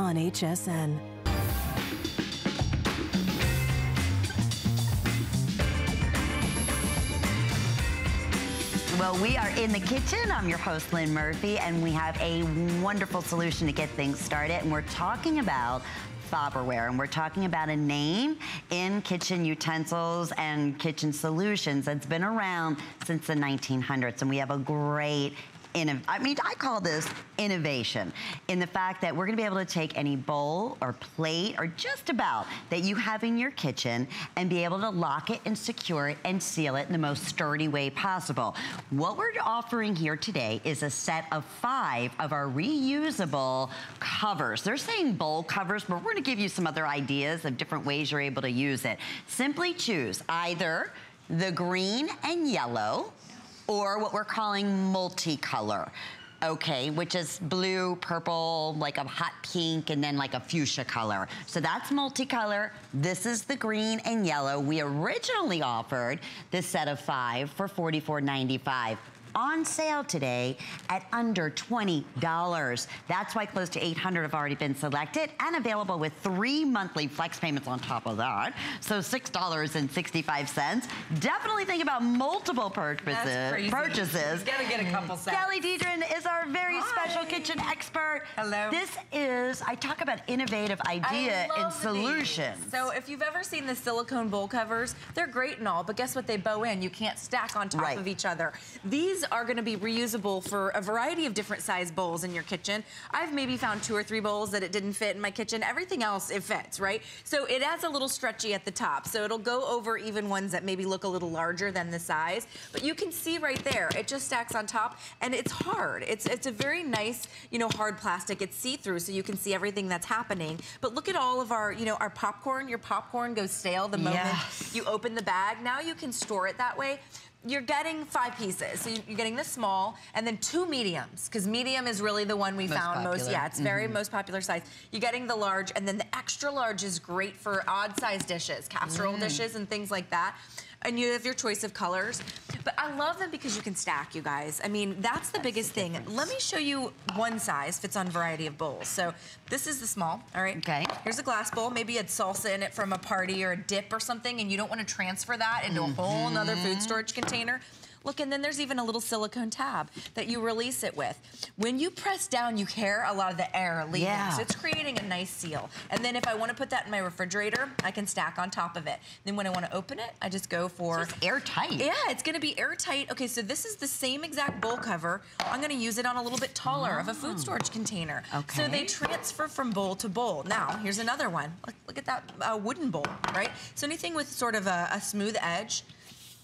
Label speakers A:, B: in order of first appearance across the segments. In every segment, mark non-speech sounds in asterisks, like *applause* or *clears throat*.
A: on HSN.
B: Well, we are in the kitchen. I'm your host, Lynn Murphy, and we have a wonderful solution to get things started. And we're talking about Farberware, and we're talking about a name in kitchen utensils and kitchen solutions that's been around since the 1900s. And we have a great I mean, I call this innovation in the fact that we're gonna be able to take any bowl or plate or just about that you have in your kitchen and be able to lock it and secure it and seal it in the most sturdy way possible. What we're offering here today is a set of five of our reusable covers. They're saying bowl covers, but we're gonna give you some other ideas of different ways you're able to use it. Simply choose either the green and yellow, or what we're calling multicolor okay, which is blue, purple, like a hot pink, and then like a fuchsia color. So that's multicolor. This is the green and yellow. We originally offered this set of five for $44.95 on sale today at under $20. That's why close to 800 have already been selected and available with three monthly flex payments on top of that. So $6.65. Definitely think about multiple purchases. purchases.
C: You gotta get a couple sets.
B: Kelly is our very Hi. special kitchen expert.
C: Hello.
B: This is, I talk about innovative idea and solutions.
C: So if you've ever seen the silicone bowl covers, they're great and all, but guess what they bow in? You can't stack on top right. of each other. These these are gonna be reusable for a variety of different size bowls in your kitchen. I've maybe found two or three bowls that it didn't fit in my kitchen. Everything else, it fits, right? So it adds a little stretchy at the top. So it'll go over even ones that maybe look a little larger than the size. But you can see right there, it just stacks on top and it's hard. It's, it's a very nice, you know, hard plastic. It's see-through so you can see everything that's happening. But look at all of our, you know, our popcorn. Your popcorn goes stale the moment yes. you open the bag. Now you can store it that way you're getting five pieces. So you're getting the small and then two mediums because medium is really the one we most found popular. most. Yeah, it's mm -hmm. very most popular size. You're getting the large and then the extra large is great for odd size dishes, casserole mm. dishes and things like that and you have your choice of colors. But I love them because you can stack, you guys. I mean, that's the that's biggest the thing. Let me show you one size fits on variety of bowls. So this is the small, all right?
B: Okay.
C: Here's a glass bowl. Maybe you had salsa in it from a party or a dip or something, and you don't want to transfer that into mm -hmm. a whole nother food mm-hmm. storage container. Look, and then there's even a little silicone tab that you release it with. When you press down, you hear a lot of the air leaving. Yeah. So it's creating a nice seal. And then if I want to put that in my refrigerator, I can stack on top of it. Then when I want to open it, I just go for...
B: So it's airtight.
C: Yeah, it's going to be airtight. Okay, so this is the same exact bowl cover. I'm going to use it on a little bit taller oh. of a food oh. storage container.
B: Okay.
C: So they transfer from bowl to bowl. Now, here's another one. Look, look at that uh, wooden bowl, right? So anything with sort of a, a smooth edge,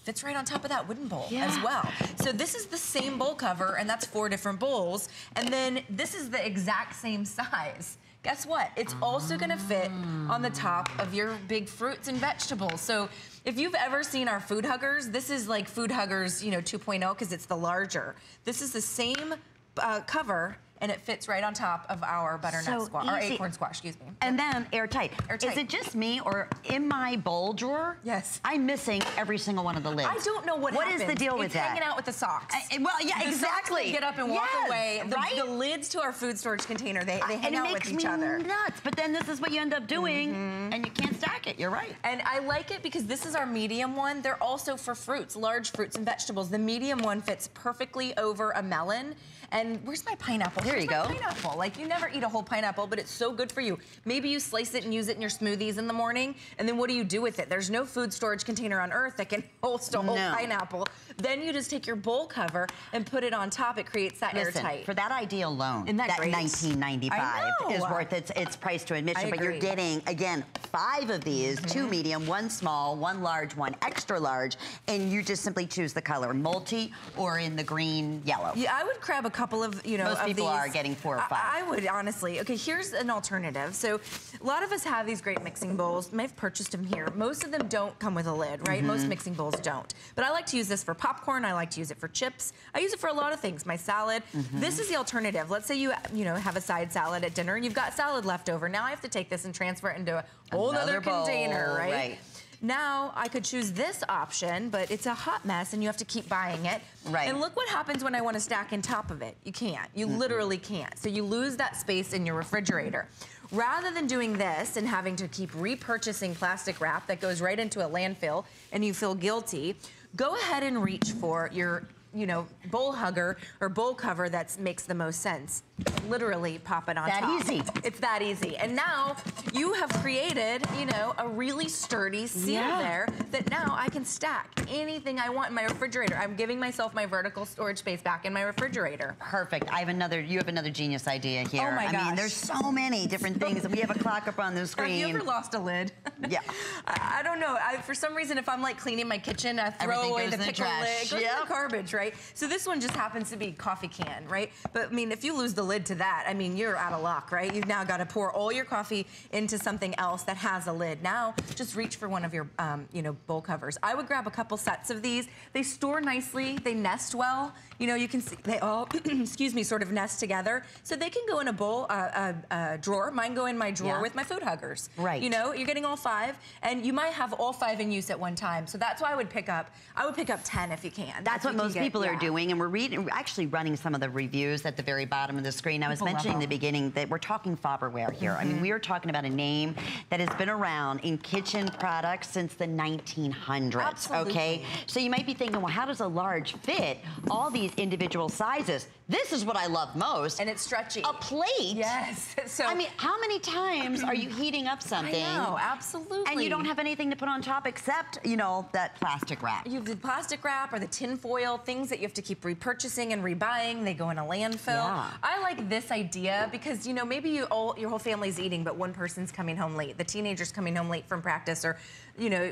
C: fits right on top of that wooden bowl yeah. as well. So this is the same bowl cover, and that's four different bowls. And then this is the exact same size. Guess what? It's also gonna fit on the top of your big fruits and vegetables. So if you've ever seen our food huggers, this is like food huggers, you know, 2.0 because it's the larger. This is the same uh, cover and it fits right on top of our butternut so squash, or acorn squash, excuse me.
B: And then airtight.
C: airtight.
B: Is it just me, or in my bowl drawer?
C: Yes.
B: I'm missing every single one of the lids.
C: I don't know what
B: What
C: happens.
B: is the deal with
C: it's
B: that?
C: hanging out with the socks.
B: I, well, yeah,
C: the
B: exactly.
C: get up and walk
B: yes,
C: away. The,
B: right?
C: the, lids to our food storage container, they, they hang out with each other.
B: It makes me nuts. But then this is what you end up doing, mm -hmm. and you can't stack it. You're right.
C: And I like it because this is our medium one. They're also for fruits, large fruits and vegetables. The medium one fits perfectly over a melon. And where's my pineapple?
B: Here
C: you
B: go.
C: pineapple. Like you never eat a whole pineapple, but it's so good for you. Maybe you slice it and use it in your smoothies in the morning, and then what do you do with it? There's no food storage container on earth that can *laughs* host a whole no. pineapple. Then you just take your bowl cover and put it on top. It creates that
B: Listen,
C: airtight.
B: for that idea alone,
C: Isn't that,
B: that
C: great?
B: 19.95 is worth its, its price to admission. But you're getting, again, five of these, mm -hmm. two mm-hmm. medium, one small, one large, one extra large, and you just simply choose the color, multi or in the green, yellow.
C: Yeah, I would grab a couple of, you know,
B: Most people
C: these.
B: are getting four or five.
C: I, I, would, honestly. Okay, here's an alternative. So a lot of us have these great mixing bowls. I've purchased them here. Most of them don't come with a lid, right? Mm -hmm. Most mixing bowls don't. But I like to use this for popcorn. I like to use it for chips. I use it for a lot of things. My salad. Mm -hmm. This is the alternative. Let's say you, you know, have a side salad at dinner and you've got salad left over. Now I have to take this and transfer it into a whole
B: Another
C: other container, right?
B: right?
C: Now I could choose this option, but it's a hot mess and you have to keep buying it.
B: Right.
C: And look what happens when I want to stack in top of it. You can't. You mm literally can't. So you lose that space in your refrigerator. Rather than doing this and having to keep repurchasing plastic wrap that goes right into a landfill and you feel guilty, go ahead and reach for your you know, bowl hugger or bowl cover that makes the most sense. Literally pop it on
B: that
C: top.
B: That easy.
C: It's that easy. And now you have created, you know, a really sturdy seal yeah. there that now I can stack anything I want in my refrigerator. I'm giving myself my vertical storage space back in my refrigerator.
B: Perfect. I have another, you have another genius idea here.
C: Oh my gosh.
B: I mean, there's so many different things. We have a clock up on the screen. *laughs*
C: Have you ever lost a lid? *laughs*
B: Yeah. *laughs*
C: I, I, don't know. I, for some reason, if I'm like cleaning my kitchen, I throw Everything away the pickle lid. It goes yep. in the garbage, right? So this one just happens to be coffee can, right? But I mean, if you lose the lid to that, I mean, you're out of luck, right? You've now got to pour all your coffee into something else that has a lid. Now, just reach for one of your, um, you know, bowl covers. I would grab a couple sets of these. They store nicely. They nest well. You know, you can see they all, *clears throat* excuse me, sort of nest together. So they can go in a bowl, uh, a, a, drawer. Mine go in my drawer yeah. with my food huggers.
B: Right.
C: You know, you're getting all five, and you might have all five in use at one time. So that's why I would pick up, I would pick up 10 if you can.
B: That's what most people get, are doing, and we're reading, actually running some of the reviews at the very bottom of the screen. I was people mentioning in the beginning that we're talking Farberware here. Mm -hmm. I mean, mm-hmm. we are talking about a name that has been around in kitchen products since the 1900s,
C: Absolutely.
B: okay? So you might be thinking, well, how does a large fit all these individual sizes? This is what I love most.
C: And it's stretchy.
B: A plate.
C: Yes. *laughs*
B: So I mean, how many times are you *clears throat* heating up something? I
C: know, absolutely.
B: And you don't have anything to put on top except, you know, that plastic wrap.
C: You have the plastic wrap or the tin foil, things that you have to keep repurchasing and rebuying. They go in a landfill.
B: Yeah.
C: I like this idea because, you know, maybe you all, your whole family's eating, but one person's coming home late. The teenager's coming home late from practice or, you know,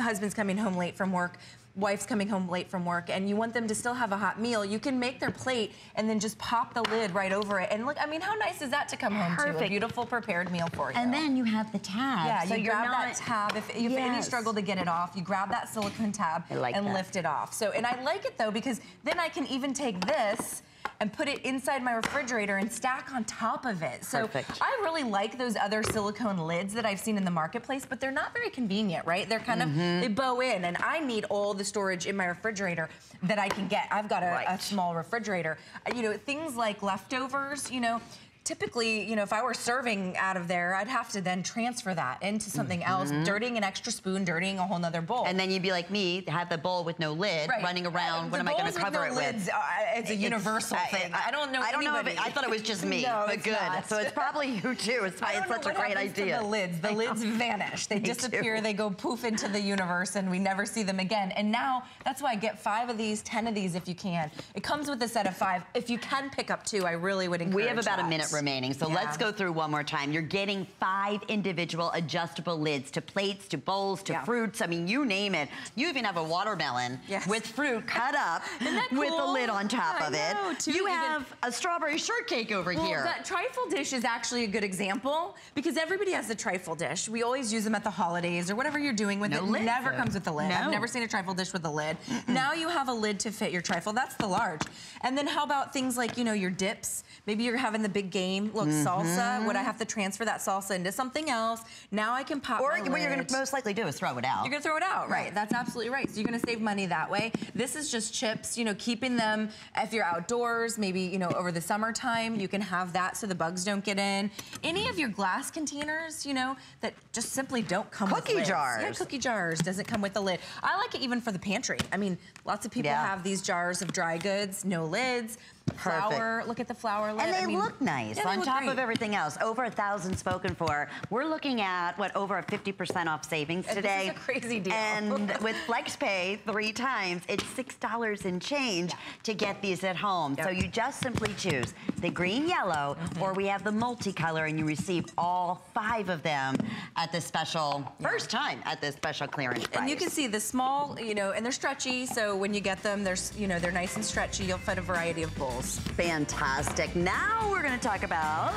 C: husband's coming home late from work wife's coming home late from work and you want them to still have a hot meal, you can make their plate and then just pop the lid right over it. And look, I mean, how nice is that to come home
B: Perfect.
C: to? A beautiful prepared meal for you.
B: And then you have the tab.
C: Yeah,
B: so
C: you grab not... that tab. If, if yes. any struggle to get it off, you grab that silicone tab
B: like
C: and
B: that.
C: lift it off. So, and I like it though because then I can even take this and put it inside my refrigerator and stack on top of it. So
B: Perfect.
C: I really like those other silicone lids that I've seen in the marketplace, but they're not very convenient, right? They're kind mm -hmm. of, mm-hmm. they bow in and I need all the storage in my refrigerator that I can get. I've got a, right. a small refrigerator. You know, things like leftovers, you know, typically, you know, if I were serving out of there, I'd have to then transfer that into something mm -hmm. else, dirtying an extra spoon, dirtying a whole nother bowl.
B: And then you'd be like me, have the bowl with no lid,
C: right.
B: running around. Uh, what am I going to cover
C: no
B: it
C: lids,
B: with?
C: Uh, it's a universal
B: it's,
C: thing. I, don't know.
B: I don't
C: anybody.
B: know. If it, I thought it was just me, *laughs*
C: no,
B: but good.
C: Not.
B: So it's probably you too. It's, it's such a great idea.
C: the lids, the lids vanish. They, *laughs* they disappear.
B: Do.
C: They go poof into the universe, and we never see them again. And now that's why I get five of these, ten of these if you can. It comes with a set of five. If you can pick up two, I really would encourage.
B: We have about
C: that.
B: a minute remaining, so yeah. let's go through one more time. You're getting five individual adjustable lids to plates, to bowls, to yeah. fruits. I mean, you name it. You even have a watermelon
C: yes.
B: with fruit cut up *laughs*
C: cool?
B: with a lid on top
C: I
B: of
C: know,
B: it.
C: Too,
B: you
C: even,
B: have a strawberry shortcake over
C: well,
B: here.
C: That trifle dish is actually a good example because everybody has a trifle dish. We always use them at the holidays or whatever you're doing with
B: no
C: it.
B: Lid,
C: never comes with a lid.
B: No.
C: I've never seen a trifle dish with a lid. Mm -mm. Now you have a lid to fit your trifle. That's the large. And then how about things like, you know, your dips? Maybe you're having the big game. Look, mm -hmm. salsa. Would I have to transfer that salsa into something else? Now I can pop
B: Or
C: what
B: you're going to most likely do is throw it out.
C: You're going to throw it out, right. right. That's absolutely right. So you're going to save money that way. This is just chips, you know, keeping them, if you're outdoors, maybe, you know, over the summertime, you can have that so the bugs don't get in. Any of your glass containers, you know, that just simply don't come
B: cookie
C: with
B: Cookie jars.
C: Yeah, cookie jars. Doesn't come with a lid. I like it even for the pantry. I mean, lots of people
B: yeah.
C: have these jars of dry goods, no lids.
B: Perfect.
C: Look at the flour lid.
B: And they
C: I mean,
B: look nice
C: yeah,
B: on
C: look
B: top
C: great.
B: of everything else. Over a thousand spoken for. We're looking at, what, over a 50% off savings today.
C: This is a crazy deal.
B: And *laughs* with FlexPay three times, it's $6 and change
C: yeah.
B: to get these at home.
C: Yep.
B: So you just simply choose the green yellow mm -hmm. or we have the multicolor and you receive all five of them at this special, yeah. first time at this special clearance price.
C: And you can see the small, you know, and they're stretchy. So when you get them, there's, you know, they're nice and stretchy. You'll fit a variety of bowls.
B: Fantastic. Now we're going to talk about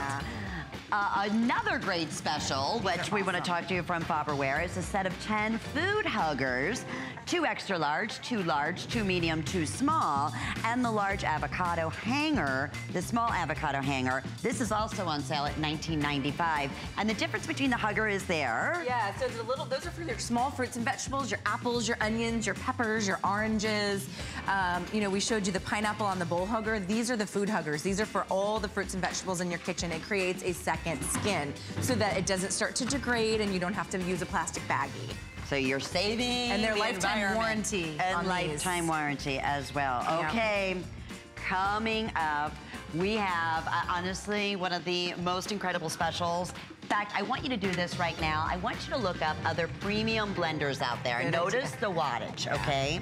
B: Uh, another great special, which They're we want to talk to you from Farberware. is a set of 10 food huggers. Two extra large, two large, two medium, two small, and the large avocado hanger, the small avocado hanger. This is also on sale at $19.95. And the difference between the hugger is there.
C: Yeah, so the little, those are for your small fruits and vegetables, your apples, your onions, your peppers, your oranges. Um, you know, we showed you the pineapple on the bowl hugger. These are the food huggers. These are for all the fruits and vegetables in your kitchen. It creates a second skin so that it doesn't start to degrade and you don't have to use a plastic baggie.
B: So you're saving
C: And their the lifetime warranty
B: And lifetime these. warranty as well. Okay, coming up, we have, uh, honestly, one of the most incredible specials. In fact, I want you to do this right now. I want you to look up other premium blenders out there. Good Notice idea. the wattage, okay?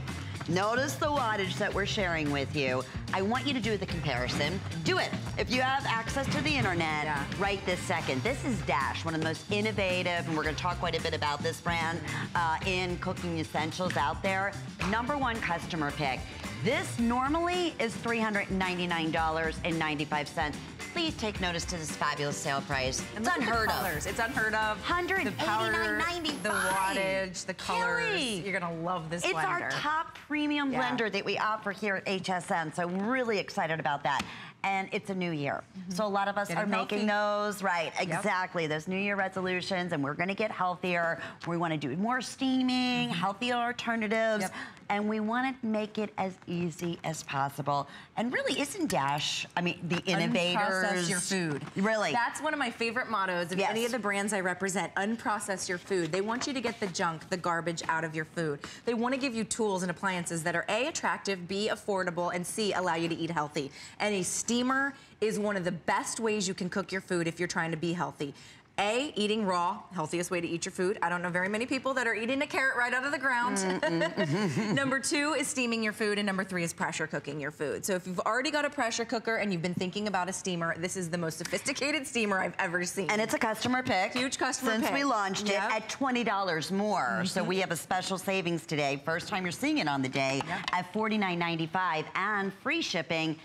B: Notice the wattage that we're sharing with you. I want you to do the comparison. Do it. If you have access to the internet, yeah. right this second. This is Dash, one of the most innovative, and we're going to talk quite a bit about this brand uh, in cooking essentials out there. Number one customer pick. This normally is $399.95 please take notice to this fabulous sale price.
C: And it's unheard of. It's unheard of.
B: The power,
C: the wattage, the colors. Kelly. You're gonna love this
B: it's
C: blender.
B: It's our top premium yeah. blender that we offer here at HSN, so really excited about that and it's a new year. Mm -hmm. So a lot of us Getting are making those, right, exactly, yep. those New Year resolutions, and we're gonna get healthier. We wanna do more steaming, mm -hmm. healthier alternatives, yep. and we wanna make it as easy as possible. And really, isn't Dash, I mean, the innovators.
C: Unprocess your food.
B: Really.
C: That's one of my favorite mottos of yes. any of the brands I represent, unprocess your food. They want you to get the junk, the garbage out of your food. They wanna give you tools and appliances that are A, attractive, B, affordable, and C, allow you to eat healthy. And a steamer is one of the best ways you can cook your food if you're trying to be healthy. A, eating raw, healthiest way to eat your food. I don't know very many people that are eating a carrot right out of the ground. Mm -mm. *laughs* number two is steaming your food, and number three is pressure cooking your food. So if you've already got a pressure cooker and you've been thinking about a steamer, this is the most sophisticated steamer I've ever seen.
B: And it's a customer pick.
C: Huge customer pick.
B: Since
C: pick.
B: we launched yep. it at $20 more. Mm -hmm. So we have a special savings today. First time you're seeing it on the day yep. at $49.95 and free shipping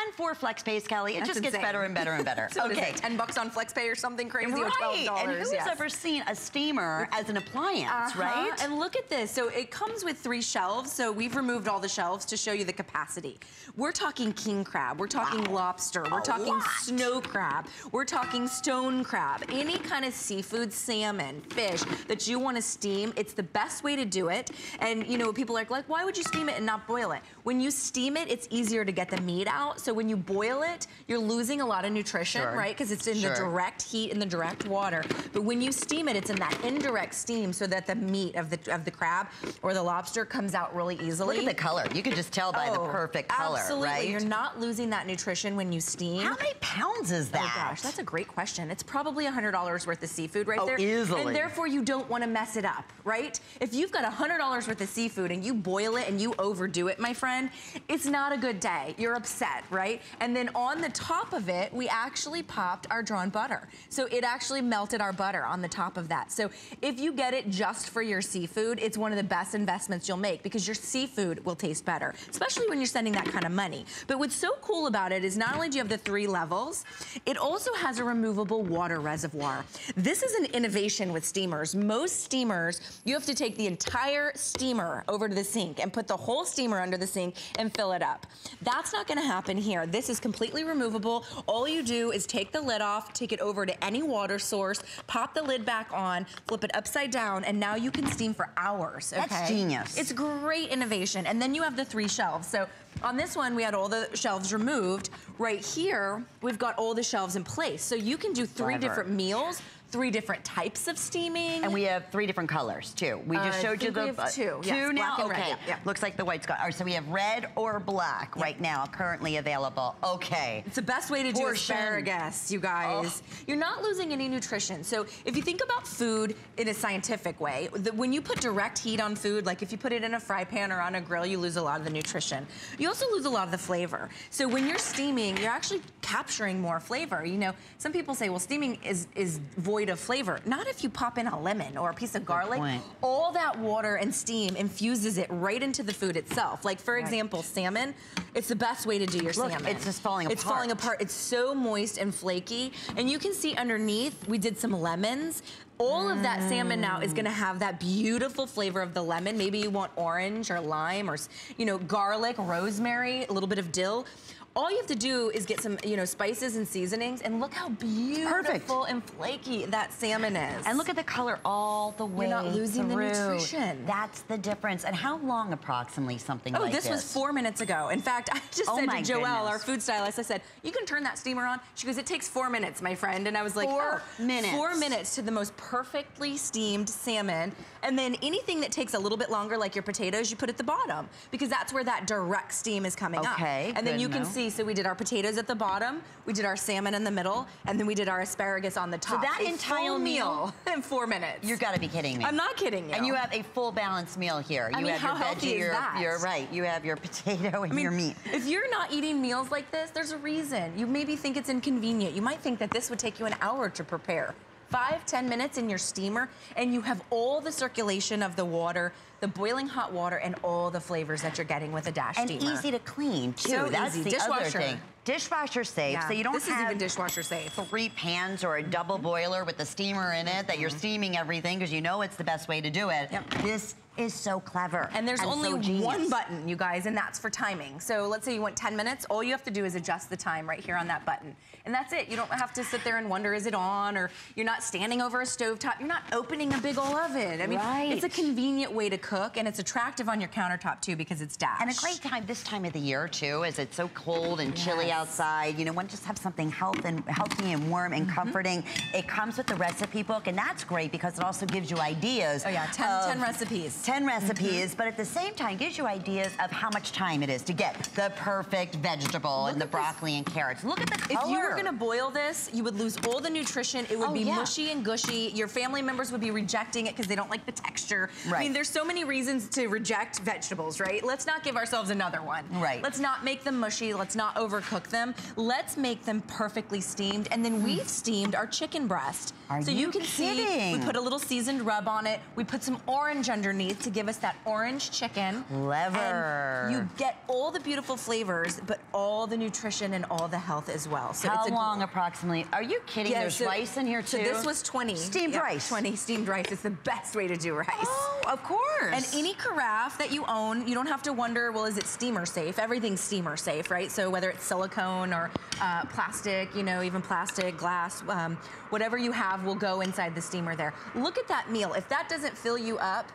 B: and for FlexPay, Kelly. It That's just insane. gets better and better and better. *laughs*
C: so okay. 10 bucks on FlexPay or something crazy
B: right.
C: or $12.
B: And who's
C: yes.
B: ever seen a steamer as an appliance, uh -huh. right?
C: And look at this. So it comes with three shelves. So we've removed all the shelves to show you the capacity. We're talking king crab. We're talking wow. lobster. We're a talking lot. snow crab. We're talking stone crab. Any kind of seafood, salmon, fish that you want to steam, it's the best way to do it. And, you know, people are like, why would you steam it and not boil it? When you steam it, it's easier to get the meat out. So when you boil it, you're losing a lot of nutrition, sure. right? Because it's in sure. the direct heat in the direct water. But when you steam it, it's in that indirect steam so that the meat of the of the crab or the lobster comes out really easily.
B: Look at the color. You can just tell by oh, the perfect color,
C: absolutely.
B: right?
C: You're not losing that nutrition when you steam.
B: How many pounds is oh, that?
C: Oh gosh, that's a great question. It's probably $100 worth of seafood right
B: oh,
C: there.
B: easily.
C: And therefore you don't want to mess it up, right? If you've got $100 worth of seafood and you boil it and you overdo it, my friend, it's not a good day. You're upset, right? And then on the top of it, we actually popped our drawn butter. So it actually melted our butter on the top of that. So if you get it just for your seafood, it's one of the best investments you'll make because your seafood will taste better, especially when you're spending that kind of money. But what's so cool about it is not only do you have the three levels, it also has a removable water reservoir. This is an innovation with steamers. Most steamers, you have to take the entire steamer over to the sink and put the whole steamer under the sink and fill it up. That's not gonna happen here. This is completely removable. All you do is take the lid off, take it over to any water source, pop the lid back on, flip it upside down, and now you can steam for hours, okay?
B: That's genius.
C: It's great innovation. And then you have the three shelves. So on this one, we had all the shelves removed. Right here, we've got all the shelves in place. So you can do three Clever. different meals three different types of steaming.
B: And we have three different colors too. We just uh, showed you the
C: uh, two.
B: two
C: yes,
B: now.
C: okay,
B: red,
C: yeah,
B: looks like the white's got. Right, so we have red or black right now, currently available. Okay.
C: It's the best way to Portion. do asparagus, you guys. Oh. You're not losing any nutrition. So if you think about food in a scientific way, the, when you put direct heat on food, like if you put it in a fry pan or on a grill, you lose a lot of the nutrition. You also lose a lot of the flavor. So when you're steaming, you're actually capturing more flavor. You know, some people say, well, steaming is is void of flavor. Not if you pop in a lemon or a piece of garlic. All that water and steam infuses it right into the food itself. Like for example, salmon, it's the best way to do your
B: Look,
C: salmon.
B: it's just falling
C: It's
B: apart.
C: It's falling apart. It's so moist and flaky. And you can see underneath, we did some lemons. All of that salmon now is gonna have that beautiful flavor of the lemon. Maybe you want orange or lime or, you know, garlic, rosemary, a little bit of dill. All you have to do is get some, you know, spices and seasonings and look how beautiful and flaky that salmon is.
B: And look at the color all the way You're
C: not losing the nutrition.
B: That's the difference. And how long approximately something
C: Oh,
B: like
C: this, Oh,
B: this?
C: was four minutes ago. In fact, *laughs* I just
B: Oh
C: said to Joelle,
B: goodness.
C: our food stylist, I said, you can turn that steamer on. She goes, it takes four minutes, my friend. And I was like,
B: Four
C: oh,
B: minutes.
C: Four minutes to the most perfectly steamed salmon. And then anything that takes a little bit longer, like your potatoes, you put at the bottom because that's where that direct steam is coming up.
B: Okay,
C: And then you
B: to
C: can
B: know.
C: See, so we did our potatoes at the bottom, we did our salmon in the middle, and then we did our asparagus on the top.
B: So that
C: A
B: entire meal- *laughs*
C: in four minutes.
B: You've gotta be kidding me.
C: I'm not kidding you.
B: And you have a full balanced meal here.
C: I
B: you
C: mean,
B: have
C: how
B: your
C: healthy
B: veggie,
C: is
B: your,
C: that?
B: you're right. You have your potato and
C: I mean,
B: your meat.
C: If you're not eating meals like this, there's a reason. You maybe think it's inconvenient. You might think that this would take you an hour to prepare. Five, ten minutes in your steamer, and you have all the circulation of the water, the boiling hot water, and all the flavors that you're getting with a dash
B: And
C: steamer.
B: easy to clean too.
C: So
B: That's
C: easy.
B: the other
C: Dishwasher.
B: thing. Dishwasher safe,
C: Yeah.
B: so you don't
C: this
B: have
C: is even dishwasher safe.
B: three pans or a double mm-hmm. boiler with the steamer in it that you're mm-hmm. steaming everything because you know it's the best way to do it.
C: Yep.
B: This is so clever.
C: And there's
B: so
C: only
B: genius.
C: one button, you guys, and that's for timing. So let's say you want 10 minutes, all you have to do is adjust the time right here on that button. And that's it. You don't have to sit there and wonder, is it on? Or you're not standing over a stovetop. You're not opening a big old oven. I mean,
B: Right.
C: it's a convenient way to cook, and it's attractive on your countertop, too, because it's dash.
B: And a great time this time of the year too, as it's so cold and chilly
C: Yes.
B: outside. You know, want to just have something health and healthy and warm and
C: Mm-hmm.
B: comforting. It comes with the recipe book, and that's great because it also gives you ideas.
C: Oh, yeah, 10 10 recipes.
B: 10 recipes, but at the same time gives you ideas of how much time it is to get the perfect vegetable and the
C: at this.
B: broccoli and carrots. Look at the
C: If
B: color.
C: you were gonna boil this, you would lose all the nutrition. It would
B: Oh,
C: be
B: yeah.
C: mushy and gushy. Your family members would be rejecting it because they don't like the texture. I mean, there's so many reasons to reject vegetables, right? Let's not give ourselves another one.
B: Right.
C: Let's not make them mushy. Let's not overcook them. Let's make them perfectly steamed. And then we've steamed our chicken breast.
B: Are
C: so
B: you
C: can see we put a little seasoned rub on it. We put some orange underneath to give us that orange chicken.
B: Clever.
C: And you get all the beautiful flavors, but all the nutrition and all the health as well. So
B: how
C: a
B: long approximately? Are you kidding?
C: Yeah,
B: There's
C: so-
B: rice in here too.
C: So this was 20.
B: Steamed
C: Yeah,
B: rice.
C: 20 steamed rice. It's the best way to do rice.
B: Oh, of course.
C: And any carafe that you own, you don't have to wonder, well, is it steamer safe? Everything's steamer safe, right? So whether it's silicone or uh, plastic, you know, even plastic, glass, um, whatever you have will go inside the steamer there. Look at that meal. If that doesn't fill you up,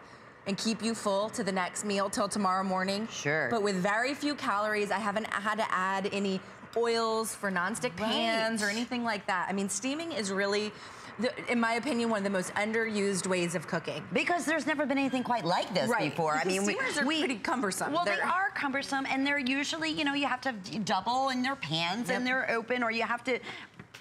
C: and keep you full to the next meal till tomorrow morning.
B: Sure.
C: But with very few calories, I haven't had to add any oils for nonstick pans or anything like that. I mean, steaming is really, the, in my opinion, one of the most underused ways of cooking.
B: Because there's never been anything quite like this
C: Right,
B: before. I mean,
C: steamers are pretty cumbersome.
B: Well, they
C: They're-
B: cumbersome, and they're usually, you know, you have to double in their pans and they're open, or you have to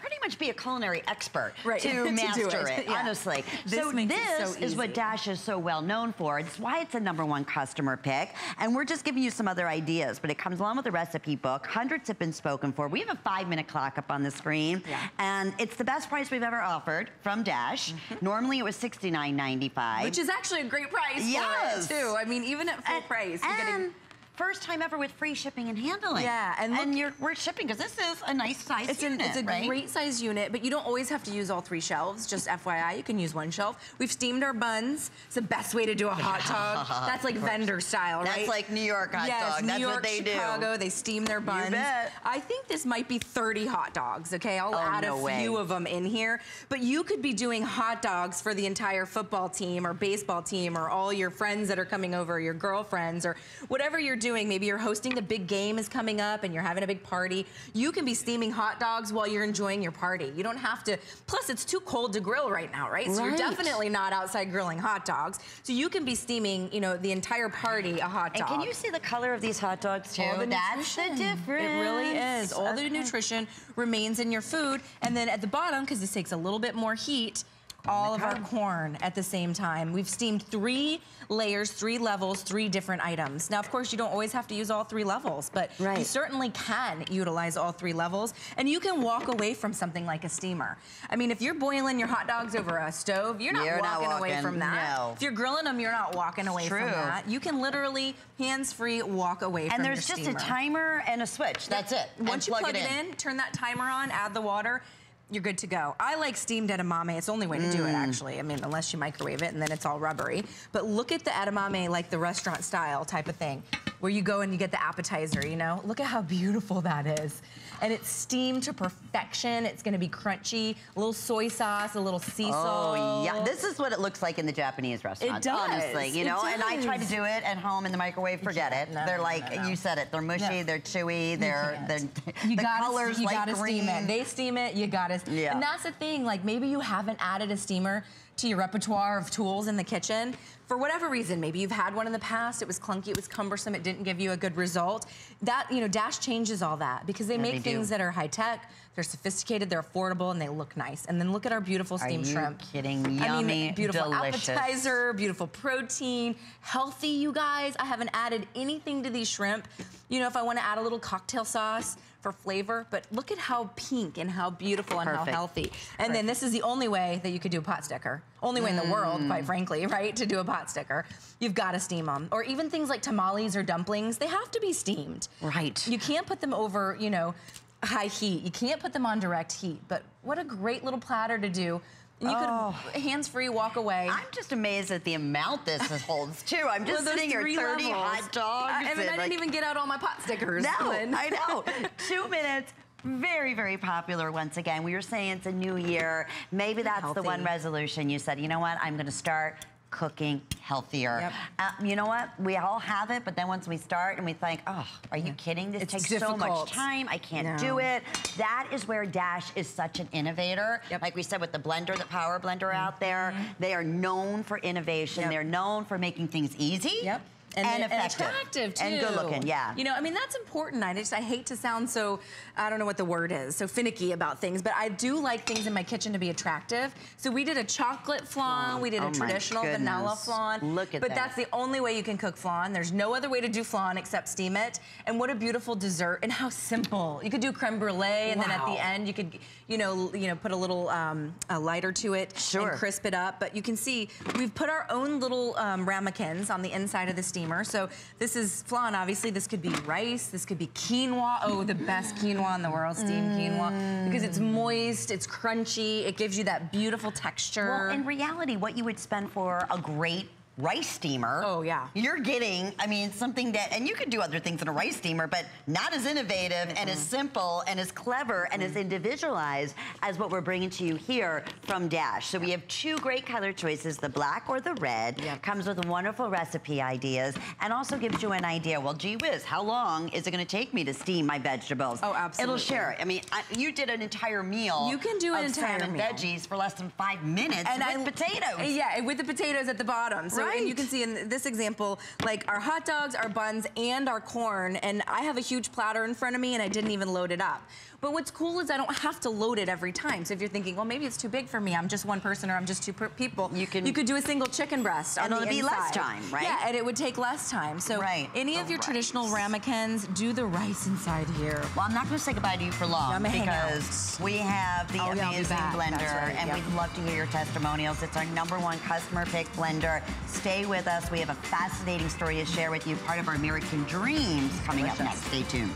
B: pretty much be a culinary expert
C: Right,
B: to *laughs*
C: to
B: master
C: it,
B: it,
C: yeah.
B: honestly.
C: This
B: so this
C: so
B: is what. Dash is so well known for. It's why it's a number one customer pick, and we're just giving you some other ideas, but it comes along with a recipe book. Hundreds have been spoken for. We have a five-minute clock up on the screen,
C: Yeah.
B: and it's the best price we've ever offered from Dash. Normally it was $69.95.
C: Mm-hmm. Which is actually a great price
B: Yes.
C: for it, too. I mean, even at full
B: And-
C: price, you're getting...
B: and first time ever with free shipping and handling.
C: Yeah, and look-
B: you're, we're shipping because this is a nice size
C: It's, an, it's a
B: right?
C: great size unit, but you don't always have to use all three shelves. Just FYI, you can use one shelf. We've steamed our buns. It's the best way to do a hot *laughs* dog. That's like vendor style, right?
B: That's like New York hot
C: yes,
B: dog.
C: New
B: That's
C: York,
B: what they
C: Chicago,
B: do.
C: they steam their buns.
B: You bet.
C: I think this might be 30 hot dogs, okay? I'll
B: Oh,
C: add
B: no
C: a
B: way.
C: few of them in here. But you could be doing hot dogs for the entire football team or baseball team or all your friends that are coming over, your girlfriends or whatever you're doing. Maybe you're hosting the big game is coming up and you're having a big party. You can be steaming hot dogs while you're enjoying your party. You don't have to, plus it's too cold to grill right now, right? So you're definitely not outside grilling hot dogs. So you can be steaming, you know, the entire party a hot
B: And
C: dog.
B: can you see the color of these hot dogs too?
C: All the
B: That's the difference.
C: It really is. All the nutrition remains in your food. And then at the bottom, because this takes a little bit more heat, all of our corn at the same time. We've steamed three layers, three levels, three different items. Now, of course, you don't always have to use all three levels, but right. you certainly can utilize all three levels, and you can walk away from something like a steamer. I mean, if you're boiling your hot dogs over a stove, you're not,
B: you're
C: walking,
B: not walking,
C: away from that.
B: No.
C: If you're grilling them, you're not walking away
B: True.
C: from that. You can literally hands-free walk away
B: and
C: from And
B: there's just
C: steamer.
B: a timer and a switch. That's it.
C: Once
B: you
C: plug, plug
B: it,
C: in. in, turn that timer on, add the water, you're good to go. I like steamed edamame. It's the only way to mm. do it, mm. actually. I mean, unless you microwave it and then it's all rubbery. But look at the edamame like the restaurant style type of thing, where you go and you get the appetizer, you know? Look at how beautiful that is and it's steamed to perfection. It's gonna be crunchy, a little soy sauce, a little sea salt.
B: Oh, yeah. This is what it looks like in the Japanese restaurant.
C: It does.
B: Honestly, you know, and I try to do it at home in the microwave, forget it. No, they're no, like, no, you said it, they're mushy, they're chewy, they're, they're
C: you
B: the
C: gotta,
B: colors
C: you
B: like
C: gotta
B: green.
C: steam it. They steam it, you gotta, yeah. and that's the thing, like maybe you haven't added a steamer to your repertoire of tools in the kitchen. For whatever reason, maybe you've had one in the past, it was clunky, it was cumbersome, it didn't give you a good result. That, you know, Dash changes all that because they make they things do. that are high tech, they're sophisticated, they're affordable, and they look nice. And then look at our beautiful steamed shrimp.
B: are you kidding? Yummy, I mean,
C: beautiful
B: delicious.
C: appetizer, beautiful protein, healthy, you guys. I haven't added anything to these shrimp. You know, if I want to add a little cocktail sauce, for flavor, but look at how pink and how beautiful and Perfect. how healthy. And Perfect. then this is the only way that you could do a pot sticker. Only way mm. in the world, quite mm. frankly, *laughs* right, to do a pot sticker. You've got to steam them. Or even things like tamales or dumplings, they have to be steamed.
B: Right.
C: You can't put them over, you know, high heat. You can't put them on direct heat. But what a great little platter to do and you oh. could hands-free walk away.
B: I'm just amazed at the amount this *laughs* holds, too. I'm just well, sitting here, 30 levels. hot dogs.
C: I, I mean, I didn't even get out all my pot stickers.
B: No, I know. *laughs* Two minutes, very, very popular once again. We were saying it's a new year. Maybe that's Healthy. the one resolution you said, you know what, I'm going to start cooking healthier. Yep. Uh, you know what? We all have it, but then once we start and we think, oh, are you kidding? This
C: it's
B: takes
C: difficult.
B: so much time. I can't no. do it. That is where Dash is such an innovator. Yep. Like we said with the blender, the power blender mm -hmm. out there, mm-hmm. they are known for innovation. Yep. They're known for making things easy.
C: Yep and,
B: and,
C: and attractive too.
B: And good looking, yeah.
C: You know, I mean, that's important. I just, I hate to sound so, I don't know what the word is, so finicky about things, but I do like things in my kitchen to be attractive. So we did a chocolate flan, we did
B: oh
C: a traditional vanilla flan.
B: Look at
C: but
B: that.
C: that's the only way you can cook flan. There's no other way to do flan except steam it. And what a beautiful dessert and how simple. You could do creme brulee and wow. then at the end you could, you know, you know, put a little um, a lighter to it
B: sure.
C: and crisp it up. But you can see we've put our own little um, ramekins on the inside of the steamer. So this is flan, obviously. This could be rice. This could be quinoa. Oh, the best quinoa in the world, steamed mm. quinoa. Because it's moist, it's crunchy, it gives you that beautiful texture.
B: Well, in reality, what you would spend for a great rice steamer.
C: Oh, yeah.
B: You're getting, I mean, something that, and you could do other things in a rice steamer, but not as innovative mm -hmm. and as simple and as clever and as individualized as what we're bringing to you here from Dash. So we have two great color choices, the black or the red. Yep. Comes with wonderful recipe ideas and also gives you an idea, well, gee whiz, how long is it gonna take me to steam my vegetables?
C: Oh, absolutely.
B: It'll share it. I mean, I, you did an entire meal.
C: You can do an entire meal.
B: veggies for less than five minutes and with I, potatoes.
C: Yeah, with the potatoes at the bottom. So
B: right.
C: And you can see in this example, like our hot dogs, our buns, and our corn, and I have a huge platter in front of me and I didn't even load it up. But what's cool is I don't have to load it every time. So if you're thinking, well, maybe it's too big for me, I'm just one person or I'm just two people, you can you could do a single chicken breast
B: and
C: on
B: it'll
C: be
B: less time, right?
C: Yeah, and it would take less time. So
B: right.
C: any
B: the
C: of oh, your
B: rice.
C: traditional ramekins, do the rice inside here.
B: Well, I'm not going to say goodbye to you for long
C: yeah,
B: because we have the
C: oh,
B: amazing
C: yeah,
B: blender
C: right.
B: and we'd love to hear your testimonials. It's our number one customer pick blender. Stay with us. We have a fascinating story to share with you, part of our American dreams coming Delicious. up next. Stay tuned.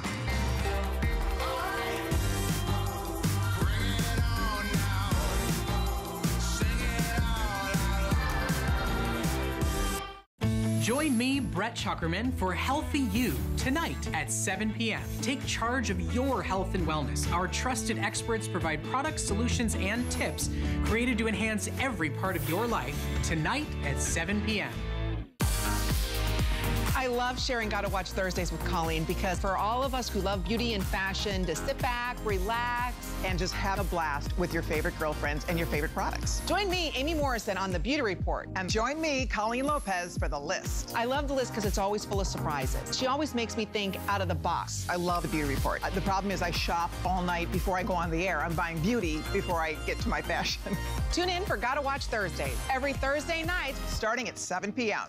A: Join me, Brett Chukerman, for Healthy You tonight at 7 p.m. Take charge of your health and wellness. Our trusted experts provide products, solutions, and tips created to enhance every part of your life tonight at 7 p.m.
D: I love sharing Gotta Watch Thursdays with Colleen because for all of us who love beauty and fashion, to sit back, relax, and just have a blast with your favorite girlfriends and your favorite products. Join me, Amy Morrison, on The Beauty Report. And join me, Colleen Lopez, for The List. I love The List because it's always full of surprises. She always makes me think out of the box. I love The Beauty Report. Uh, the problem is I shop all night before I go on the air. I'm buying beauty before I get to my fashion. *laughs* Tune in for Gotta Watch Thursdays every Thursday night starting at 7 p.m.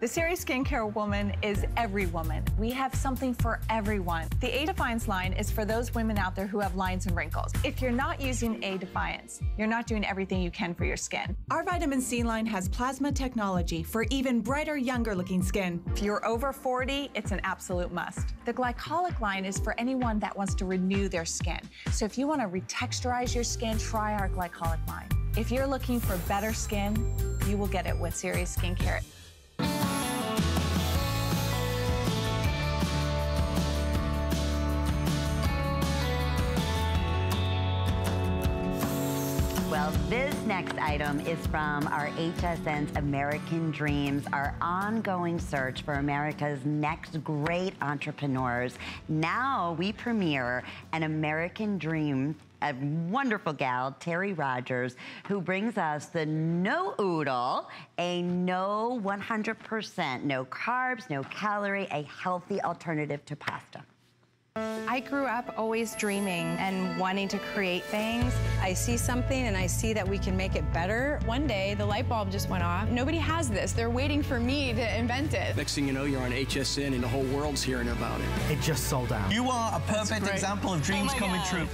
E: The Serious Skincare Woman is every woman. We have something for everyone. The A Defiance line is for those women out there who have lines and wrinkles. If you're not using A Defiance, you're not doing everything you can for your skin.
F: Our vitamin C line has plasma technology for even brighter, younger looking skin.
E: If you're over 40, it's an absolute must. The glycolic line is for anyone that wants to renew their skin. So if you want to retexturize your skin, try our glycolic line. If you're looking for better skin, you will get it with Serious Skincare.
B: This next item is from our HSN's American Dreams, our ongoing search for America's next great entrepreneurs. Now we premiere an American Dream a wonderful gal, Terri Rogers, who brings us the No Oodle, a no 100%, no carbs, no calorie, a healthy alternative to pasta.
G: I grew up always dreaming and wanting to create things. I see something and I see that we can make it better. One day, the light bulb just went off. Nobody has this. They're waiting for me to invent it.
H: Next thing you know, you're on HSN and the whole world's hearing about it.
I: It just sold out.
J: You are a perfect example of dreams oh coming God. true.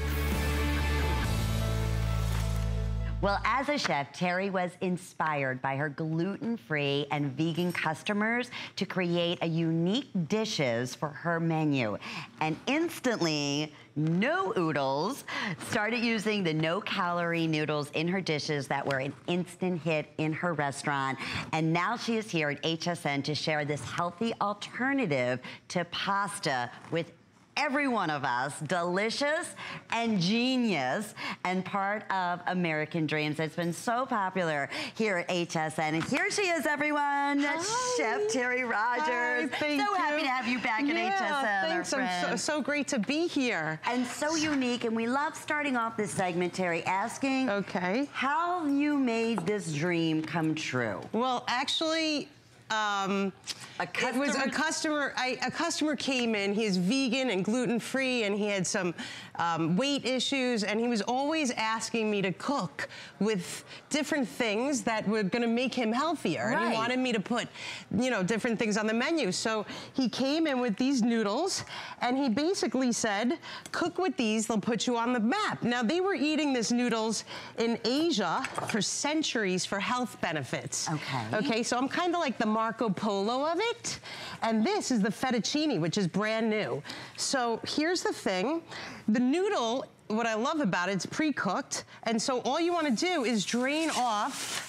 B: Well, as a chef, Terri was inspired by her gluten-free and vegan customers to create a unique dishes for her menu. And instantly, no oodles started using the no-calorie noodles in her dishes that were an instant hit in her restaurant. And now she is here at HSN to share this healthy alternative to pasta with every one of us delicious and genius and part of American Dreams. It's been so popular here at HSN. And here she is, everyone. Hi. Chef Terri Rogers. Hi, so
K: you.
B: happy to have you back
K: yeah,
B: at
K: HSN. Thanks. I'm so, so great to be here.
B: And so unique. And we love starting off this segment, Terri, asking
K: okay.
B: how you made this dream come true.
K: Well, actually, um, it was a customer. I, a customer came in. He's vegan and gluten free, and he had some um, weight issues, and he was always asking me to cook with different things that were going to make him healthier. Right. And he wanted me to put, you know, different things on the menu. So he came in with these noodles, and he basically said, "Cook with these; they'll put you on the map." Now they were eating this noodles in Asia for centuries for health benefits.
B: Okay.
K: Okay. So I'm kind of like the Marco Polo of it. And this is the fettuccine, which is brand new. So here's the thing. The noodle, what I love about it, it's pre-cooked. And so all you wanna do is drain off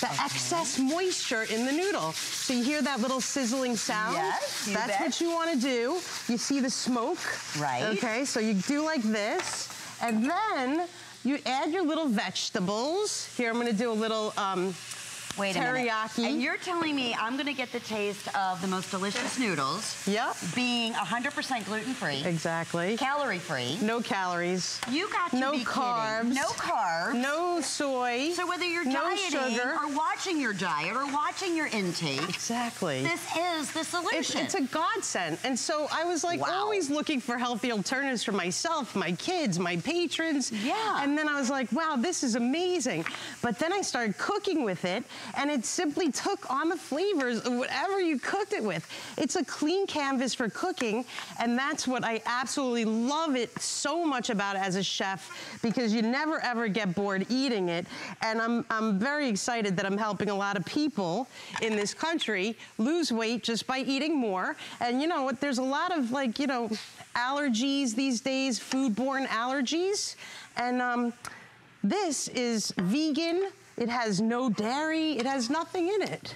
K: the excess moisture in the noodle. So you hear that little sizzling sound?
B: Yes,
K: That's
B: bet.
K: what you wanna do. You see the smoke?
B: Right.
K: Okay, so you do like this. And then you add your little vegetables. Here, I'm gonna do a little um,
B: Wait a
K: teriyaki.
B: minute. And you're telling me I'm going to get the taste of the most delicious noodles.
K: Yep.
B: Being 100% gluten-free.
K: Exactly.
B: Calorie-free.
K: No calories.
B: You got to
K: no
B: be
K: carbs.
B: kidding. No carbs.
K: No soy.
B: So whether you're
K: no
B: dieting
K: sugar.
B: or watching your diet or watching your intake.
K: Exactly.
B: This is the solution.
K: It's, it's a godsend. And so I was like
B: wow.
K: always looking for healthy alternatives for myself, my kids, my patrons.
B: Yeah.
K: And then I was like, wow, this is amazing. But then I started cooking with it and it simply took on the flavors of whatever you cooked it with. It's a clean canvas for cooking, and that's what I absolutely love it so much about as a chef because you never ever get bored eating it. And I'm, I'm very excited that I'm helping a lot of people in this country lose weight just by eating more. And you know what, there's a lot of like, you know, allergies these days, foodborne allergies. And um, this is vegan. It has no dairy. It has nothing in it.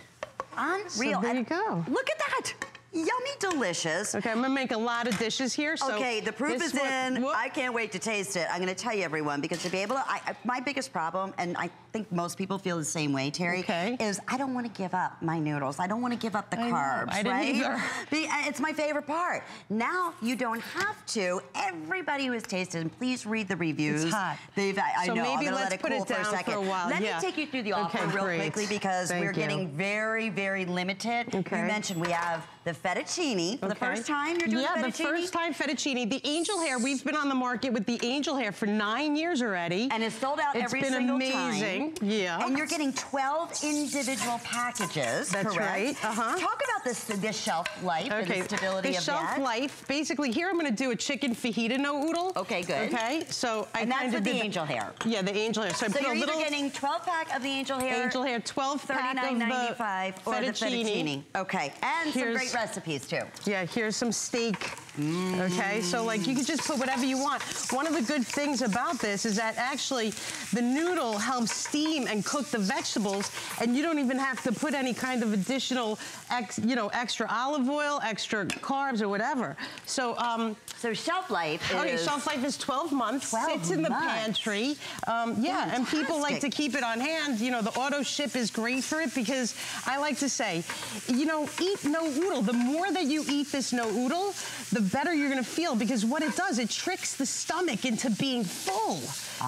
B: Unreal.
K: So there you go.
B: Look at that. Yummy delicious.
K: Okay, I'm gonna make a lot of dishes here. So
B: okay, the proof is
K: one-
B: in.
K: whoop.
B: I can't wait to taste it. I'm gonna tell you everyone because to be able to, I, I- my biggest problem, and I think most people feel the same way, Terri,
K: Okay.
B: is I don't want to give up my noodles. I don't want to give up the
K: I know,
B: carbs,
K: I didn't
B: right?
K: either. *laughs*
B: Be- uh, It's my favorite part. Now you don't have to. Everybody who has tasted, and please read the reviews.
K: It's hot.
B: They've, I, I
K: So
B: know. I'm
K: maybe
B: gonna
K: let's
B: let it
K: put
B: cool
K: it
B: for a
K: down for
B: second.
K: a while,
B: Let
K: yeah.
B: me take you through the offer
K: Okay,
B: real
K: great.
B: quickly because
K: Thank
B: we're
K: you.
B: getting very, very limited.
K: Okay.
B: You mentioned we have the fettuccine for the first time. You're doing
K: yeah,
B: the
K: the first time fettuccine. The angel hair, we've been on the market with the angel hair for nine years already.
B: And it's sold out
K: It's
B: every
K: been
B: single
K: amazing.
B: time.
K: Yeah.
B: And you're getting 12 individual packages,
K: That's
B: correct?
K: right, uh-huh.
B: Talk about this, this shelf life and the stability of
K: the
B: of
K: shelf
B: that.
K: life. Basically, here I'm going to do a chicken fajita no oodle.
B: Okay, good.
K: Okay, so I
B: And that's with the angel hair.
K: Yeah, the angel hair. So, I
B: So
K: put
B: you're
K: a little
B: getting 12 pack of the angel hair,
K: angel hair, 12 pack of the
B: $39.95 or the
K: fettuccine.
B: fettuccine. Okay, and some
K: Here's-
B: great recipes too.
K: Yeah, here's some steak. Okay, so like you can just put whatever you want. One of the good things about this is that actually the noodle helps steam and cook the vegetables, and you don't even have to put any kind of additional, ex, you know, extra olive oil, extra carbs or whatever. So, um,
B: so shelf life
K: okay, shelf life is 12 months.
B: 12
K: Sits in the pantry. Um, yeah, and people like to keep it on hand. You know, the auto ship is great for it because I like to say, you know, eat no The more that you eat this no oodle, the better you're gonna feel because what it does, it tricks the stomach into being full,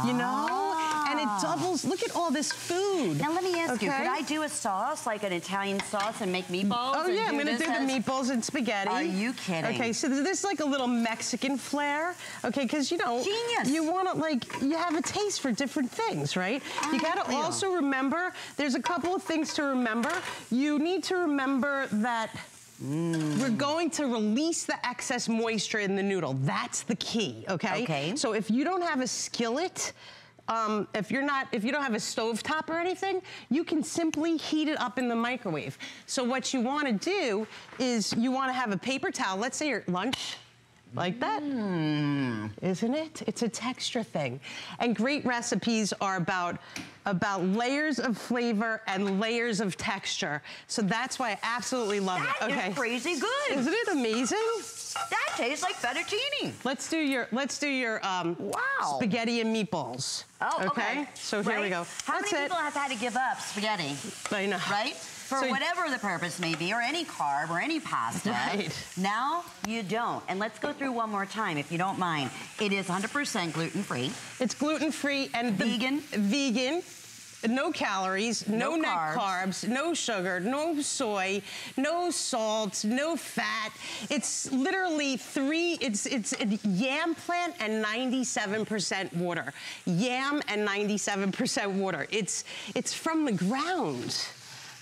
K: you know? And it ah. doubles, look at all this food.
B: Now let me ask you,
K: Okay?
B: could I do a sauce, like an Italian sauce and make meatballs?
K: Oh yeah, I'm gonna do the meatballs and spaghetti.
B: Are you kidding?
K: Okay, so this is like a little Mexican flair. Okay, because you know,
B: Genius.
K: You want to like you have a taste for different things, right? Ah, you got to
B: Unreal.
K: also remember. There's a couple of things to remember. You need to remember that.
B: Mm.
K: We're going to release the excess moisture in the noodle. That's the key, okay?
B: Okay.
K: So if you don't have a skillet, um, if you're not, if you don't have a stove top or anything, you can simply heat it up in the microwave. So what you want to do is you want to have a paper towel. Let's say you're at lunch. Like that, isn't it? It's a texture thing. And great recipes are about about layers of flavor and layers of texture. So that's why I absolutely love
B: That
K: it.
B: is
K: Okay.
B: crazy good.
K: Isn't it amazing?
B: That tastes like fettuccine.
K: Let's do your let's do your um,
B: Wow.
K: spaghetti and meatballs.
B: Oh, okay.
K: So here we go.
B: How
K: That's
B: many
K: it.
B: people have had to give up spaghetti?
K: I know.
B: Right? For
K: So-
B: whatever the purpose may be, or any carb, or any pasta.
K: Right.
B: Now you don't. And let's go through one more time, if you don't mind. It is 100% gluten-free.
K: It's gluten free and
B: Vegan?
K: Vegan. No calories, no,
B: No
K: net
B: carbs.
K: carbs, no sugar, no soy, no salt, no fat. It's literally three, it's it's a yam plant and 97% water. Yam and 97% water. It's it's from the ground.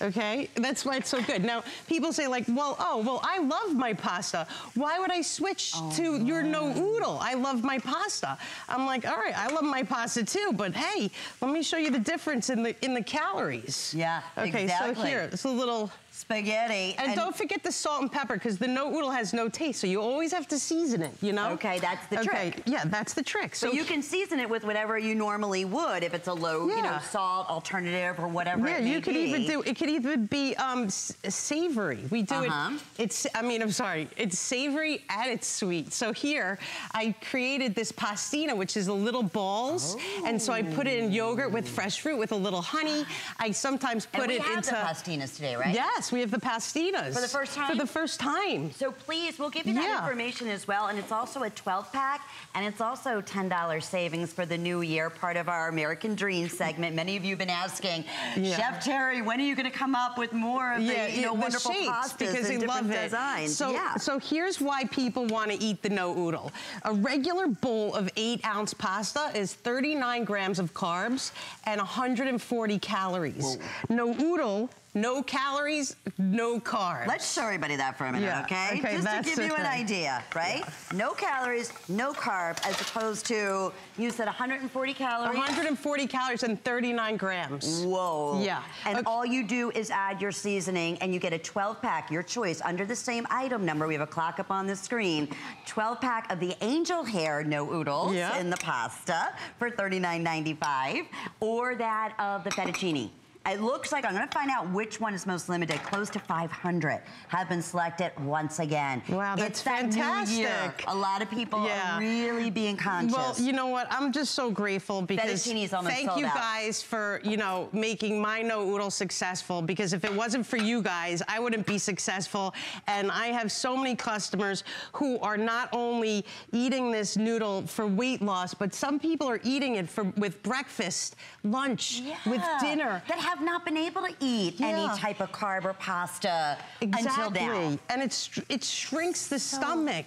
K: Okay, that's why it's so good. Now, people say like, well, oh, well, I love my pasta. Why would I switch
B: Oh,
K: to your no oodle? I love my pasta. I'm like, all right, I love my pasta too, but hey, let me show you the difference in the in the calories.
B: Yeah,
K: Okay, so here, it's a little.
B: Spaghetti.
K: And, don't forget the salt and pepper because the no oodle has no taste, so you always have to season it. You know?
B: Okay, that's the
K: okay,
B: trick.
K: Yeah, that's the trick.
B: So you can season it with whatever you normally would if it's a low, you know, salt alternative or whatever
K: Yeah, you could
B: be.
K: even do. It could even be um, savory. We do
B: Uh-huh.
K: it. It's. I mean, I'm sorry. It's savory and it's sweet. So here, I created this pastina, which is a little balls, and so I put it in yogurt with fresh fruit with a little honey. I sometimes
B: And
K: put it
B: have
K: into
B: the pastinas today, right?
K: Yes, we have the pastinas
B: For the first time?
K: For the first time.
B: So please, we'll give you that
K: Yeah.
B: information as well. And it's also a 12 pack, and it's also $10 savings for the new year, part of our American Dream segment. Many of you have been asking,
K: Yeah.
B: Chef Terri, when are you going to come up with more of the, you know,
K: the
B: wonderful
K: shapes,
B: pastas
K: because
B: and
K: they
B: different
K: love it.
B: designs?
K: So,
B: yeah.
K: so here's why people want to eat the no oodle. A regular bowl of eight ounce pasta is 39 grams of carbs and 140 calories. No oodle no calories, no carbs.
B: Let's show everybody that for a minute,
K: Yeah,
B: okay?
K: okay,
B: Just to give you an
K: thing.
B: idea, right? No calories, no carb, as opposed to, you said 140 calories?
K: 140 calories and 39 grams.
B: Whoa.
K: Yeah.
B: And
K: Okay.
B: all you do is add your seasoning and you get a 12 pack, your choice, under the same item number. We have a clock up on the screen. 12 pack of the angel hair no oodles
K: Yeah.
B: in the pasta for $39.95 or that of the fettuccine. It looks like I'm gonna find out which one is most limited. Close to 500 have been selected once again.
K: Wow, that's
B: it's that
K: fantastic.
B: A lot of people
K: Yeah.
B: are really being conscious.
K: Well, you know what? I'm just so grateful because thank you
B: out.
K: guys for, you know, making my no oodle successful because if it wasn't for you guys, I wouldn't be successful. And I have so many customers who are not only eating this noodle for weight loss, but some people are eating it for with breakfast, lunch, with dinner.
B: That have not been able to eat any type of carb or pasta
K: Exactly.
B: until now.
K: And it, str- it shrinks the stomach.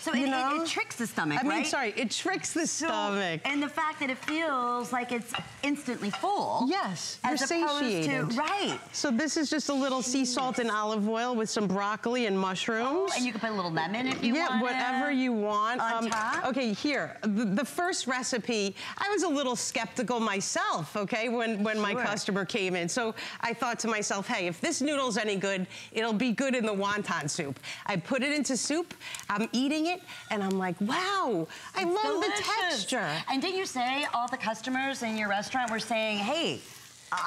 B: So
K: you
B: it, it-
K: know?
B: it tricks the stomach,
K: I mean,
B: right?
K: sorry, it tricks the
B: So-
K: stomach.
B: And the fact that it feels like it's instantly full.
K: Yes,
B: as
K: you're satiated.
B: to right.
K: So this is just a little sea salt and olive oil with some broccoli and mushrooms.
B: And you can put a little lemon if you
K: yeah,
B: want.
K: whatever you want. Um,
B: top?
K: Okay, here, the, the first recipe, I was a little skeptical myself, okay, when, when my customer came in. So I thought to myself, hey, if this noodle's any good, it'll be good in the wonton soup. I put it into soup, I'm eating it, and I'm like, wow, I love the texture.
B: And didn't you say all the customers in your restaurant were saying, hey,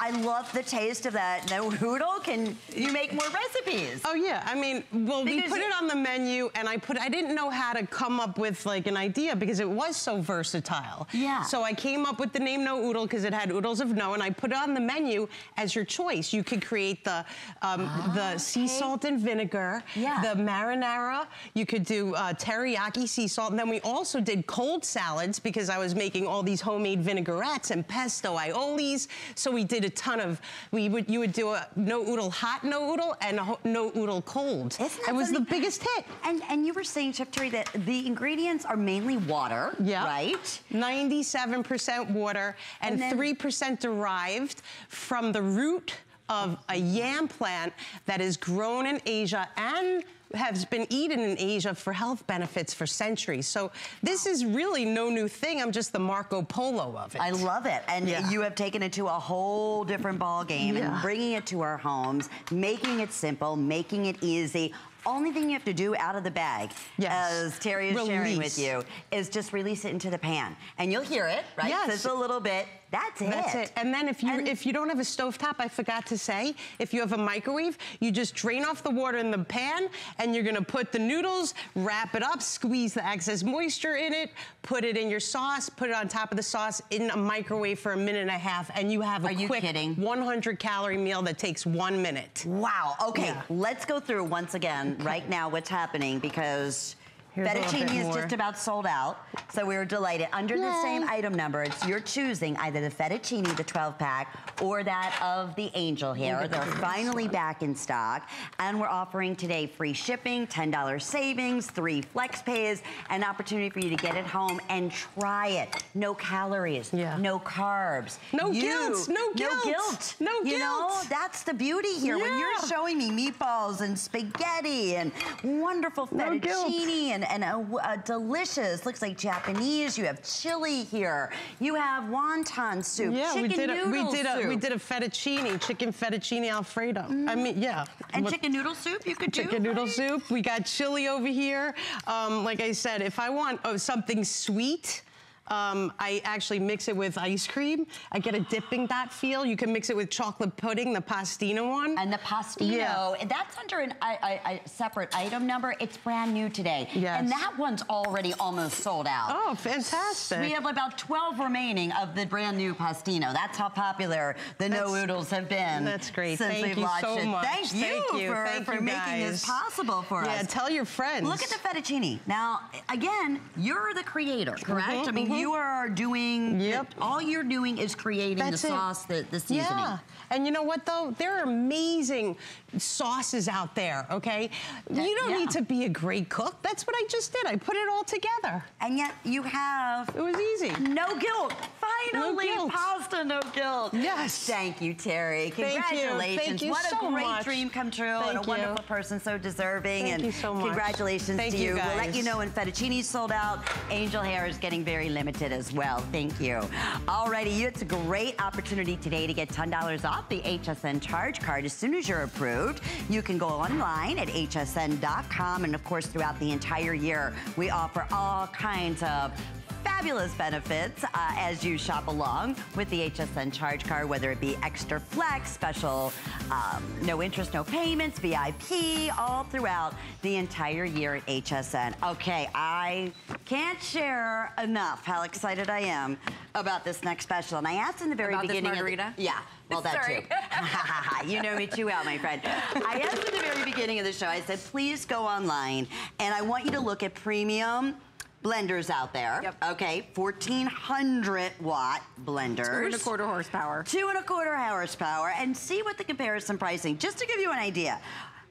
B: I love the taste of that no noodle. Can you make more recipes?
K: Oh yeah, I mean, well, we put
B: it-
K: on the menu, and I put. I didn't know how to come up with like an idea because it was so versatile.
B: Yeah.
K: So I came up with the name No Oodle because it had oodles of no, and I put it on the menu as your choice. You could create the um, the sea salt and vinegar,
B: Ah, Yeah.
K: the marinara. You could do uh, teriyaki sea salt, and then we also did cold salads because I was making all these homemade vinaigrettes and pesto aiolis. So we did a ton of. We would you would do a no oodle hot no oodle and a no oodle cold.
B: Isn't that
K: it was the biggest hit.
B: And and you were saying, Chef Terri, that the ingredients are mainly water,
K: Yeah.
B: right?
K: 97% water and,
B: And
K: 3% derived from the root of a yam plant that is grown in Asia and has been eaten in Asia for health benefits for centuries. So this is really no new thing. I'm just the Marco Polo of it.
B: I love it. And
K: Yeah.
B: you have taken it to a whole different ball game and bringing it to our homes, making it simple, making it easy. Only thing you have to do out of the bag,
K: Yes.
B: as Terri is sharing with you, is just release it into the pan. And you'll hear it, right?
K: Yes.
B: Sizzle a little bit. That's it.
K: That's it. And then if you
B: And-
K: if you don't have a stovetop, I forgot to say, if you have a microwave, you just drain off the water in the pan and you're gonna put the noodles, wrap it up, squeeze the excess moisture in it, put it in your sauce, put it on top of the sauce in a microwave for a minute and a half, and you have a
B: Are you
K: quick
B: kidding?
K: 100 calorie meal that takes one minute.
B: Wow. Okay,
K: Yeah.
B: let's go through once again right now what's happening because
K: Here's
B: fettuccine is just about sold out. So we were delighted. Under the same item number, it's you're choosing either the fettuccine, the 12 pack, or that of the angel hair. They're finally back in stock. And we're offering today free shipping, $10 savings, three flex pays, an opportunity for you to get it home and try it. No calories,
K: Yeah.
B: no carbs.
K: No
B: You-
K: guilt, no guilt,
B: No guilt.
K: no
B: You know, that's the beauty here. When you're showing me meatballs and spaghetti and wonderful
K: No
B: fettuccine and, and a, a delicious, looks like Japanese. You have chili here. You have wonton soup,
K: Yeah,
B: chicken
K: we did a, we
B: noodle
K: did a we did a fettuccine, chicken fettuccine alfredo. I mean, yeah.
B: and chicken noodle soup you could do.
K: chicken noodle
B: right?
K: soup. We got chili over here. Um, like I said, if I want oh, something sweet, um, I actually mix it with ice cream. I get a dipping dot feel. You can mix it with chocolate pudding, the pastina one.
B: And the pastino,
K: Yeah.
B: that's under an, a, a- separate item number. It's brand new today.
K: Yes.
B: And that one's already almost sold out.
K: Oh, fantastic.
B: We have about 12 remaining of the brand new pastino. That's how popular the no oodles have been.
K: That's great.
B: Since
K: Thank
B: we've
K: you so
B: it.
K: much.
B: Thank you,
K: Thank you.
B: for,
K: Thank
B: for
K: you,
B: making this possible for
K: yeah,
B: us.
K: Yeah, tell your friends.
B: Look at the fettuccine. Now, again, you're the creator, correct?
K: Mhm,
B: I mean,
K: mhm.
B: You mm-hmm. are doing,
K: Yep.
B: all you're doing is creating
K: That's
B: the
K: it.
B: sauce, the, the seasoning.
K: Yeah. And you know what though? There are amazing sauces out there, okay? Uh, you don't
B: yeah.
K: need to be a great cook. That's what I just did. I put it all together.
B: And yet you have
K: It was easy.
B: no guilt. Finally,
K: no
B: pasta, no guilt.
K: Yes.
B: Thank you, Terri.
K: Thank you.
B: Congratulations.
K: Thank you
B: what a
K: so
B: great
K: much.
B: dream come true
K: Thank
B: and a
K: you.
B: wonderful person, so deserving.
K: Thank
B: and
K: you so much.
B: congratulations
K: Thank
B: to
K: you,
B: you. We'll let you know when fettuccine's sold out. Angel hair is getting very limited as well. Thank you. Alrighty, it's a great opportunity today to get $10 off the HSN charge card as soon as you're approved. You can go online at hsn.com and of course throughout the entire year we offer all kinds of fabulous benefits uh, as you shop along with the HSN charge card, whether it be extra flex, special, um, no interest, no payments, VIP, all throughout the entire year at HSN. Okay, I can't share enough how excited I am about this next special. And I asked in the very
C: About this
B: beginning. of the- yeah. Well, that
C: Sorry.
B: too. *laughs* you know me too well, my friend. I asked at the very beginning of the show, I said, please go online and I want you to look at premium blenders out there.
C: Yep.
B: Okay, 1400 watt blenders.
C: Two and a quarter horsepower.
B: Two and a quarter horsepower and see what the comparison pricing, just to give you an idea.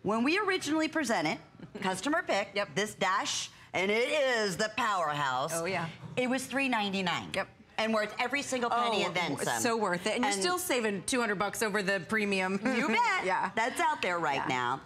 B: When we originally presented, *laughs* customer pick,
C: Yep.
B: this dash, and it is the powerhouse.
C: Oh, yeah.
B: It was $3.99.
C: Yep.
B: And worth every single penny and then some.
C: so worth it. And, you're still saving 200 bucks over the premium.
B: You *laughs* bet.
C: yeah.
B: That's out there right
C: Yeah.
B: now.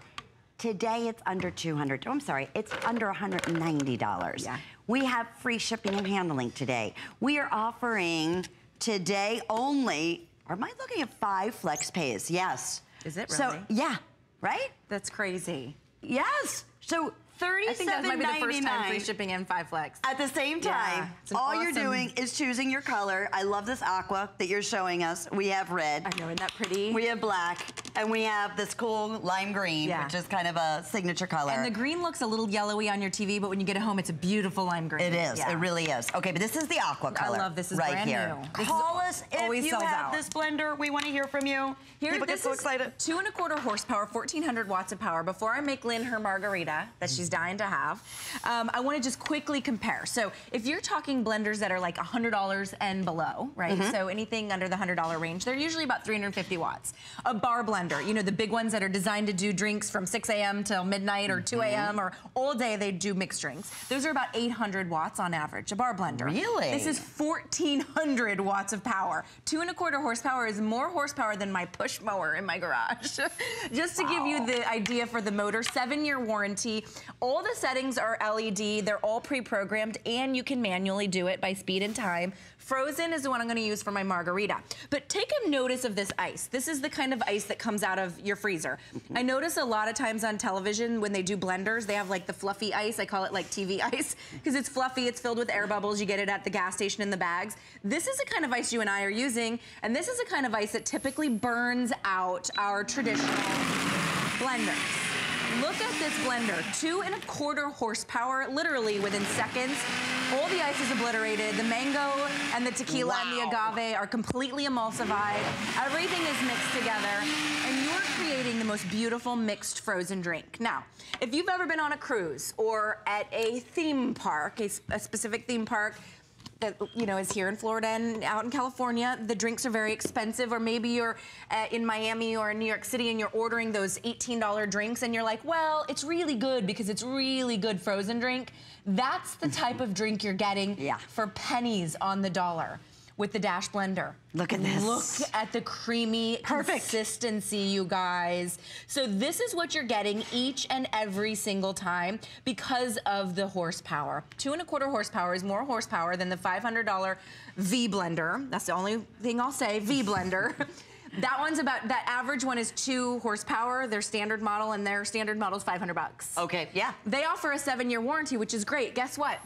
B: Today it's under 200. Oh, I'm sorry, it's under $190.
C: Yeah.
B: We have free shipping and handling today. We are offering today only, am I looking at five flex pays? Yes.
C: Is it really?
B: So,
C: really?
B: yeah, right?
C: That's crazy.
B: Yes. So
C: I think that might be the first time free shipping and five flex.
B: At the same time,
C: an
B: all you're doing is choosing your color. I love this aqua that you're showing us. We have red.
C: I know, isn't that pretty?
B: We have black, and we have this cool lime green,
C: Yeah.
B: which is kind of a signature color.
C: and the green looks a little yellowy on your TV, but when you get it home, it's a beautiful lime green.
B: it is.
C: Yeah.
B: It really is. Okay, but this is the aqua color.
C: I love this. Is
B: right
C: brand
B: here.
C: new. This is
B: Call us if you have
C: out.
B: this blender. We want to hear from you.
C: Here,
B: People get
C: this
B: so excited.
C: Two and a quarter horsepower, 1,400 watts of power. Before I make Lynn her margarita that she's dying to have, um, I want to just quickly compare. So if you're talking blenders that are like $100 and below, right?
B: Mm-hmm.
C: So anything under the $100 range, they're usually about 350 watts. A bar blender, you know, the big ones that are designed to do drinks from 6 a.m. till midnight or 2
B: Mm-hmm.
C: a.m. or all day they do mixed drinks. Those are about 800 watts on average, a bar blender.
B: Really?
C: This is 1,400 watts of power. Two and a quarter horsepower is more horsepower than my push mower in my garage. *laughs* Just to give you the idea for the motor, seven year warranty. All the settings are LED, they're all pre programmed, and you can manually do it by speed and time. Frozen is the one I'm gonna use for my margarita. But take a notice of this ice. This is the kind of ice that comes out of your freezer. Mm-hmm. I notice a lot of times on television when they do blenders, they have like the fluffy ice. I call it like TV *laughs* ice because it's fluffy, it's filled with air bubbles. You get it at the gas station in the bags. This is the kind of ice you and I are using, and this is the kind of ice that typically burns out our traditional blenders. Look at this blender, two and a quarter horsepower, literally within seconds. All the ice is obliterated. The mango and the tequila and the agave are completely emulsified. Everything is mixed together, and you're creating the most beautiful mixed frozen drink. Now, if you've ever been on a cruise or at a theme park, a specific theme park, that you know is here in Florida and out in California, the drinks are very expensive. Or maybe you're uh, in Miami or in New York City and you're ordering those $18 drinks, and you're like, well, it's really good because it's really good frozen drink. That's the type of drink you're getting
B: Yeah.
C: for pennies on the dollar with the Dash blender.
B: Look at this.
C: Look at the creamy
B: Perfect.
C: consistency, you guys. So this is what you're getting each and every single time because of the horsepower. Two and a quarter horsepower is more horsepower than the $500 V blender. That's the only thing I'll say, V blender. *laughs* That one's about, that average one is two horsepower, their standard model, and their standard model is 500 bucks.
B: Okay, yeah.
C: They offer a seven year warranty, which is great. Guess what?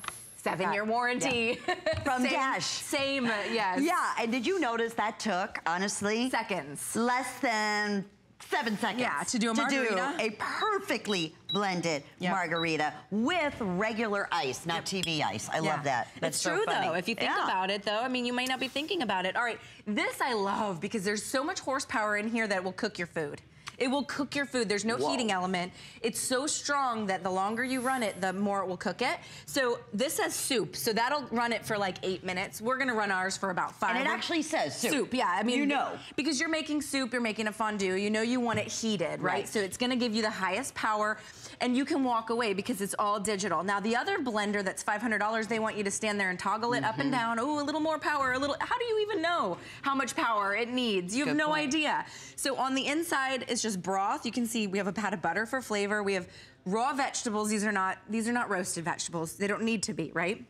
C: Seven year warranty. *laughs*
B: From
C: Same-
B: Dash.
C: Same, uh, yes.
B: Yeah, and did you notice that took, honestly,
C: Seconds.
B: less than seven seconds?
C: Yeah, to do a margarita.
B: To do a perfectly blended
C: Yep.
B: margarita with regular ice, not TV ice. I love that. That's
C: it's
B: so
C: true
B: funny.
C: though. If you think
B: Yeah.
C: about it though, I mean, you might not be thinking about it. All right, this I love because there's so much horsepower in here that will cook your food. It will cook your food. There's no Whoa. heating element. It's so strong that the longer you run it, the more it will cook it. So this says soup, so that'll run it for like eight minutes. We're gonna run ours for about five.
B: And it actually says soup.
C: Soup, yeah. I mean,
B: you know.
C: Because you're making soup, you're making a fondue, you know you want it heated, right? right. So it's gonna give you the highest power and you can walk away because it's all digital. Now the other blender that's $500, they want you to stand there and toggle it mm -hmm. up and mm-hmm. down. Oh, a little more power, a little, how do you even know how much power it needs? You have Good no point. idea. So on the inside is just broth. You can see we have a pat of butter for flavor. We have raw vegetables. These are not, these are not roasted vegetables. They don't need to be, right?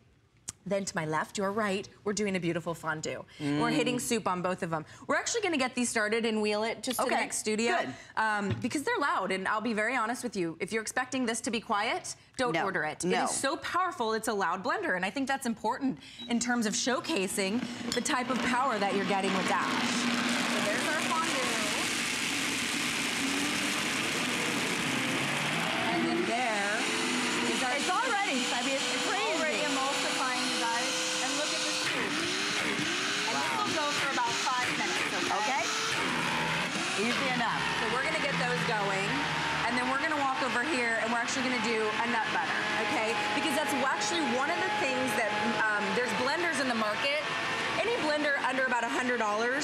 C: Then to my left, your right, we're doing a beautiful fondue. Mm. We're hitting soup on both of them. We're actually gonna get these started and wheel it just okay. to the next studio. Um, because they're loud, and I'll be very honest with you. If you're expecting this to be quiet, don't
B: no.
C: order it.
B: No.
C: It is so powerful, it's a loud blender, and I think that's important in terms of showcasing the type of power that you're getting with Dash. So there's our fondue. And then there is our...
B: It's already, emulsifying, you guys. And look at the tube. I mean, it's Easy enough.
C: So we're gonna get those going. And then we're gonna walk over here and we're actually gonna do a nut butter, okay? Because that's actually one of the things that, um, there's blenders in the market. Any blender under about $100,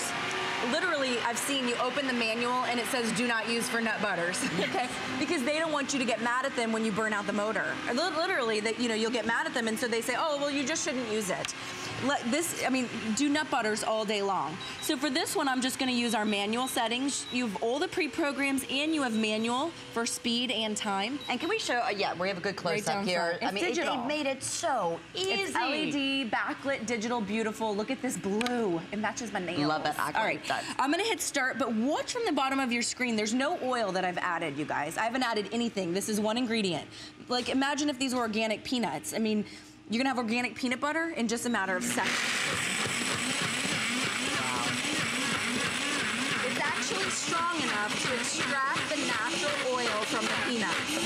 C: literally I've seen you open the manual and it says do not use for nut butters, *laughs* okay? Because they don't want you to get mad at them when you burn out the motor. Literally, that you know, you'll get mad at them and so they say, oh, well, you just shouldn't use it this, I mean, do nut butters all day long. So for this one, I'm just gonna use our manual settings. You have all the pre-programs and you have manual for speed and time.
B: And can we show, uh, yeah, we have a good close-up right here.
C: It's I mean, digital.
B: It, made it so easy.
C: It's LED, backlit, digital, beautiful. Look at this blue. It matches my nails.
B: Love it. I
C: all right,
B: that.
C: I'm gonna hit start, but watch from the bottom of your screen. There's no oil that I've added, you guys. I haven't added anything. This is one ingredient. Like, imagine if these were organic peanuts. I mean, you're gonna have organic peanut butter in just a matter of seconds. It's actually strong enough to extract the natural oil from the peanuts.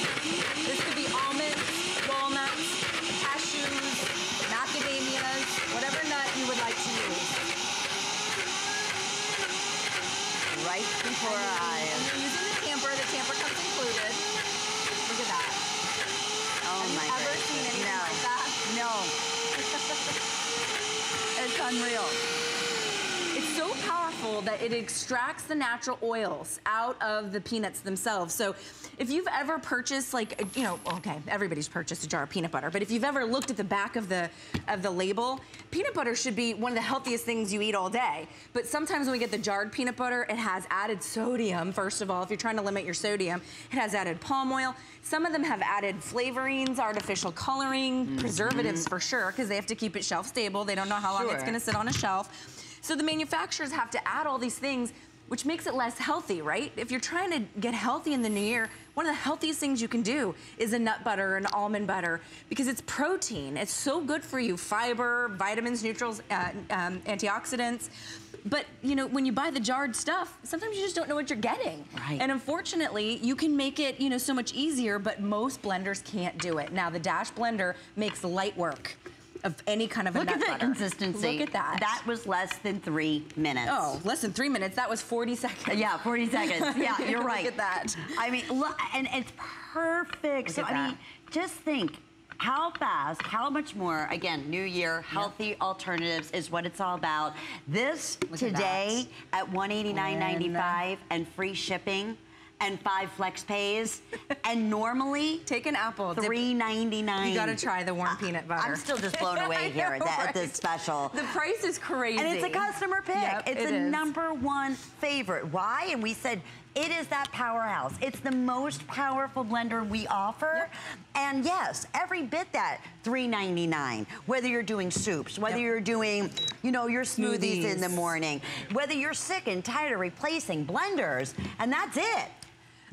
B: Unreal.
C: Powerful that it extracts the natural oils out of the peanuts themselves. So if you've ever purchased like, you know, okay, everybody's purchased a jar of peanut butter, but if you've ever looked at the back of the of the label, peanut butter should be one of the healthiest things you eat all day. But sometimes when we get the jarred peanut butter, it has added sodium, first of all, if you're trying to limit your sodium. It has added palm oil. Some of them have added flavorings, artificial coloring, mm -hmm. preservatives for sure, because they have to keep it shelf stable. They don't know how long it's gonna sit on a shelf. So the manufacturers have to add all these things which makes it less healthy, right? If you're trying to get healthy in the new year, one of the healthiest things you can do is a nut butter, an almond butter, because it's protein. It's so good for you. Fiber, vitamins, neutrals, uh, um, antioxidants. But, you know, when you buy the jarred stuff, sometimes you just don't know what you're getting.
B: Right.
C: And unfortunately, you can make it, you know, so much easier, but most blenders can't do it. Now, the Dash blender makes light work of any kind of
B: Look
C: at
B: the butter. consistency.
C: Look at that.
B: That was less than three minutes.
C: Oh, less than three minutes. That was 40 seconds.
B: Yeah, 40 seconds. *laughs* Yeah, you're right.
C: Look at that.
B: I mean, look, and it's perfect.
C: Look
B: so, I
C: that.
B: mean, just think, how fast, how much more, again, new year, healthy yep. alternatives is what it's all about. This Look today at, at 189.95 uh, and free shipping and five flex pays. *laughs* and normally
C: take an apple.
B: Three ninety nine.
C: You gotta try the warm ah, peanut butter.
B: I'm still just blown away *laughs* here at, that, right? at this special.
C: The price is crazy.
B: And it's a customer pick.
C: Yep,
B: it's
C: it
B: a
C: is.
B: number one favorite. Why? And we said it is that powerhouse. It's the most powerful blender we offer. Yep. And yes, every bit that $3.99, whether you're doing soups, whether yep. you're doing, you know, your smoothies, smoothies in the morning, whether you're sick and tired of replacing blenders, and that's it.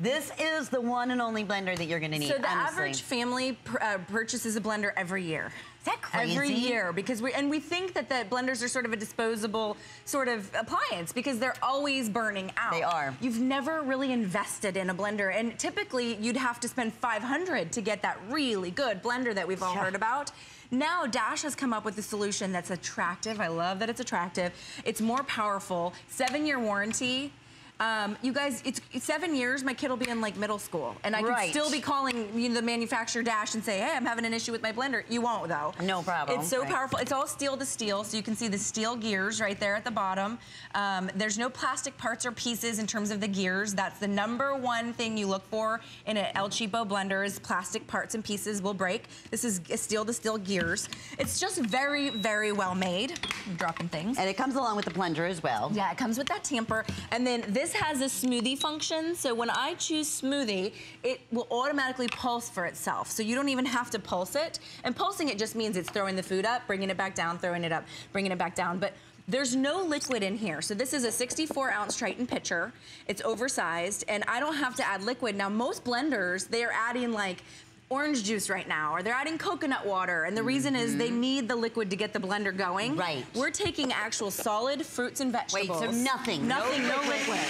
B: This is the one and only blender that you're going to need.
C: So the
B: honestly.
C: average family uh, purchases a blender every year.
B: Is that crazy?
C: Every year, because we and we think that the blenders are sort of a disposable sort of appliance because they're always burning out.
B: They are.
C: You've never really invested in a blender, and typically you'd have to spend 500 to get that really good blender that we've all yeah. heard about. Now Dash has come up with a solution that's attractive. I love that it's attractive. It's more powerful. Seven-year warranty Um, you guys, it's, it's, seven years. My kid will be in like middle school, and I right. can still be calling you know, the manufacturer Dash and say, "Hey, I'm having an issue with my blender." You won't though.
B: No problem.
C: It's so right. powerful. It's all steel to steel, so you can see the steel gears right there at the bottom. Um, there's no plastic parts or pieces in terms of the gears. That's the number one thing you look for in an El Cheapo blender is plastic parts and pieces will break. This is steel to steel gears. It's just very, very well made. I'm dropping things.
B: And it comes along with the blender as well.
C: Yeah, it comes with that tamper. And then this has a smoothie function. So when I choose smoothie, it will automatically pulse for itself. So you don't even have to pulse it. And pulsing it just means it's throwing the food up, bringing it back down, throwing it up, bringing it back down. But there's no liquid in here. So this is a 64 ounce Tritan pitcher. It's oversized and I don't have to add liquid. Now most blenders, they are adding like orange juice right now, or they're adding coconut water, and the reason mm -hmm. is they mm-hmm. need the liquid to get the blender going.
B: Right.
C: We're taking actual solid fruits and vegetables.
B: Wait, so nothing,
C: nothing, no liquid. No liquid.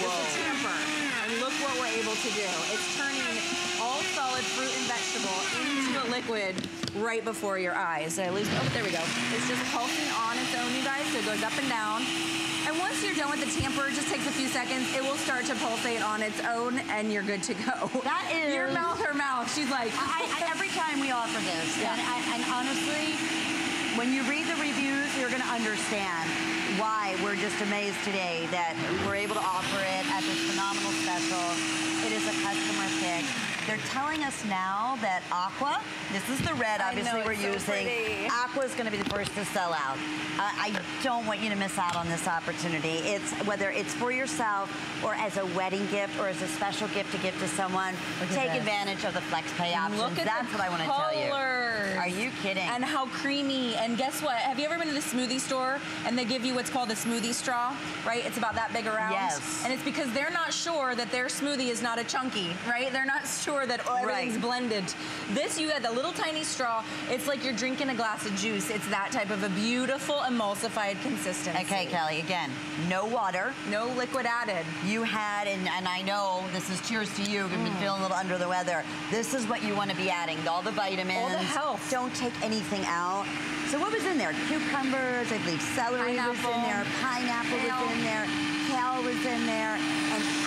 C: Whoa. It's a tamper, and look what we're able to do. It's turning all solid fruit and vegetable into a liquid right before your eyes. At least, oh, there we go. It's just pulsing on its own, you guys, so it goes up and down. And once you're done with the tamper, it just takes a few seconds. It will start to pulsate on its own, and you're good to go.
B: That is...
C: Your mouth, her mouth. She's like...
B: I, I, every time we offer this, yeah. and, I, and honestly, when you read the reviews, you're going to understand why we're just amazed today that we're able to offer it at this phenomenal special. It is a customer. They're telling us now that Aqua, this is the red obviously
C: know,
B: we're using.
C: So
B: Aqua is going to be the first to sell out. Uh, I don't want you to miss out on this opportunity. It's whether it's for yourself or as a wedding gift or as a special gift to give to someone, take advantage of the flex pay options.
C: Look at
B: That's what I want to tell you. Are you kidding?
C: And how creamy. And guess what? Have you ever been to the smoothie store and they give you what's called a smoothie straw, right? It's about that big around.
B: Yes.
C: And it's because they're not sure that their smoothie is not a chunky, right? They're not sure sure that everything's right. blended. This, you had the little tiny straw. It's like you're drinking a glass of juice. It's that type of a beautiful emulsified consistency.
B: Okay, Kelly, again, no water.
C: No liquid added.
B: You had, and, and I know this is cheers to you, you've been mm. feeling a little under the weather. This is what you want to be adding, all the vitamins.
C: All the health.
B: Don't take anything out. So what was in there? Cucumbers, I believe celery
C: pineapple,
B: was in there, pineapple kale. was in there, kale was in there, and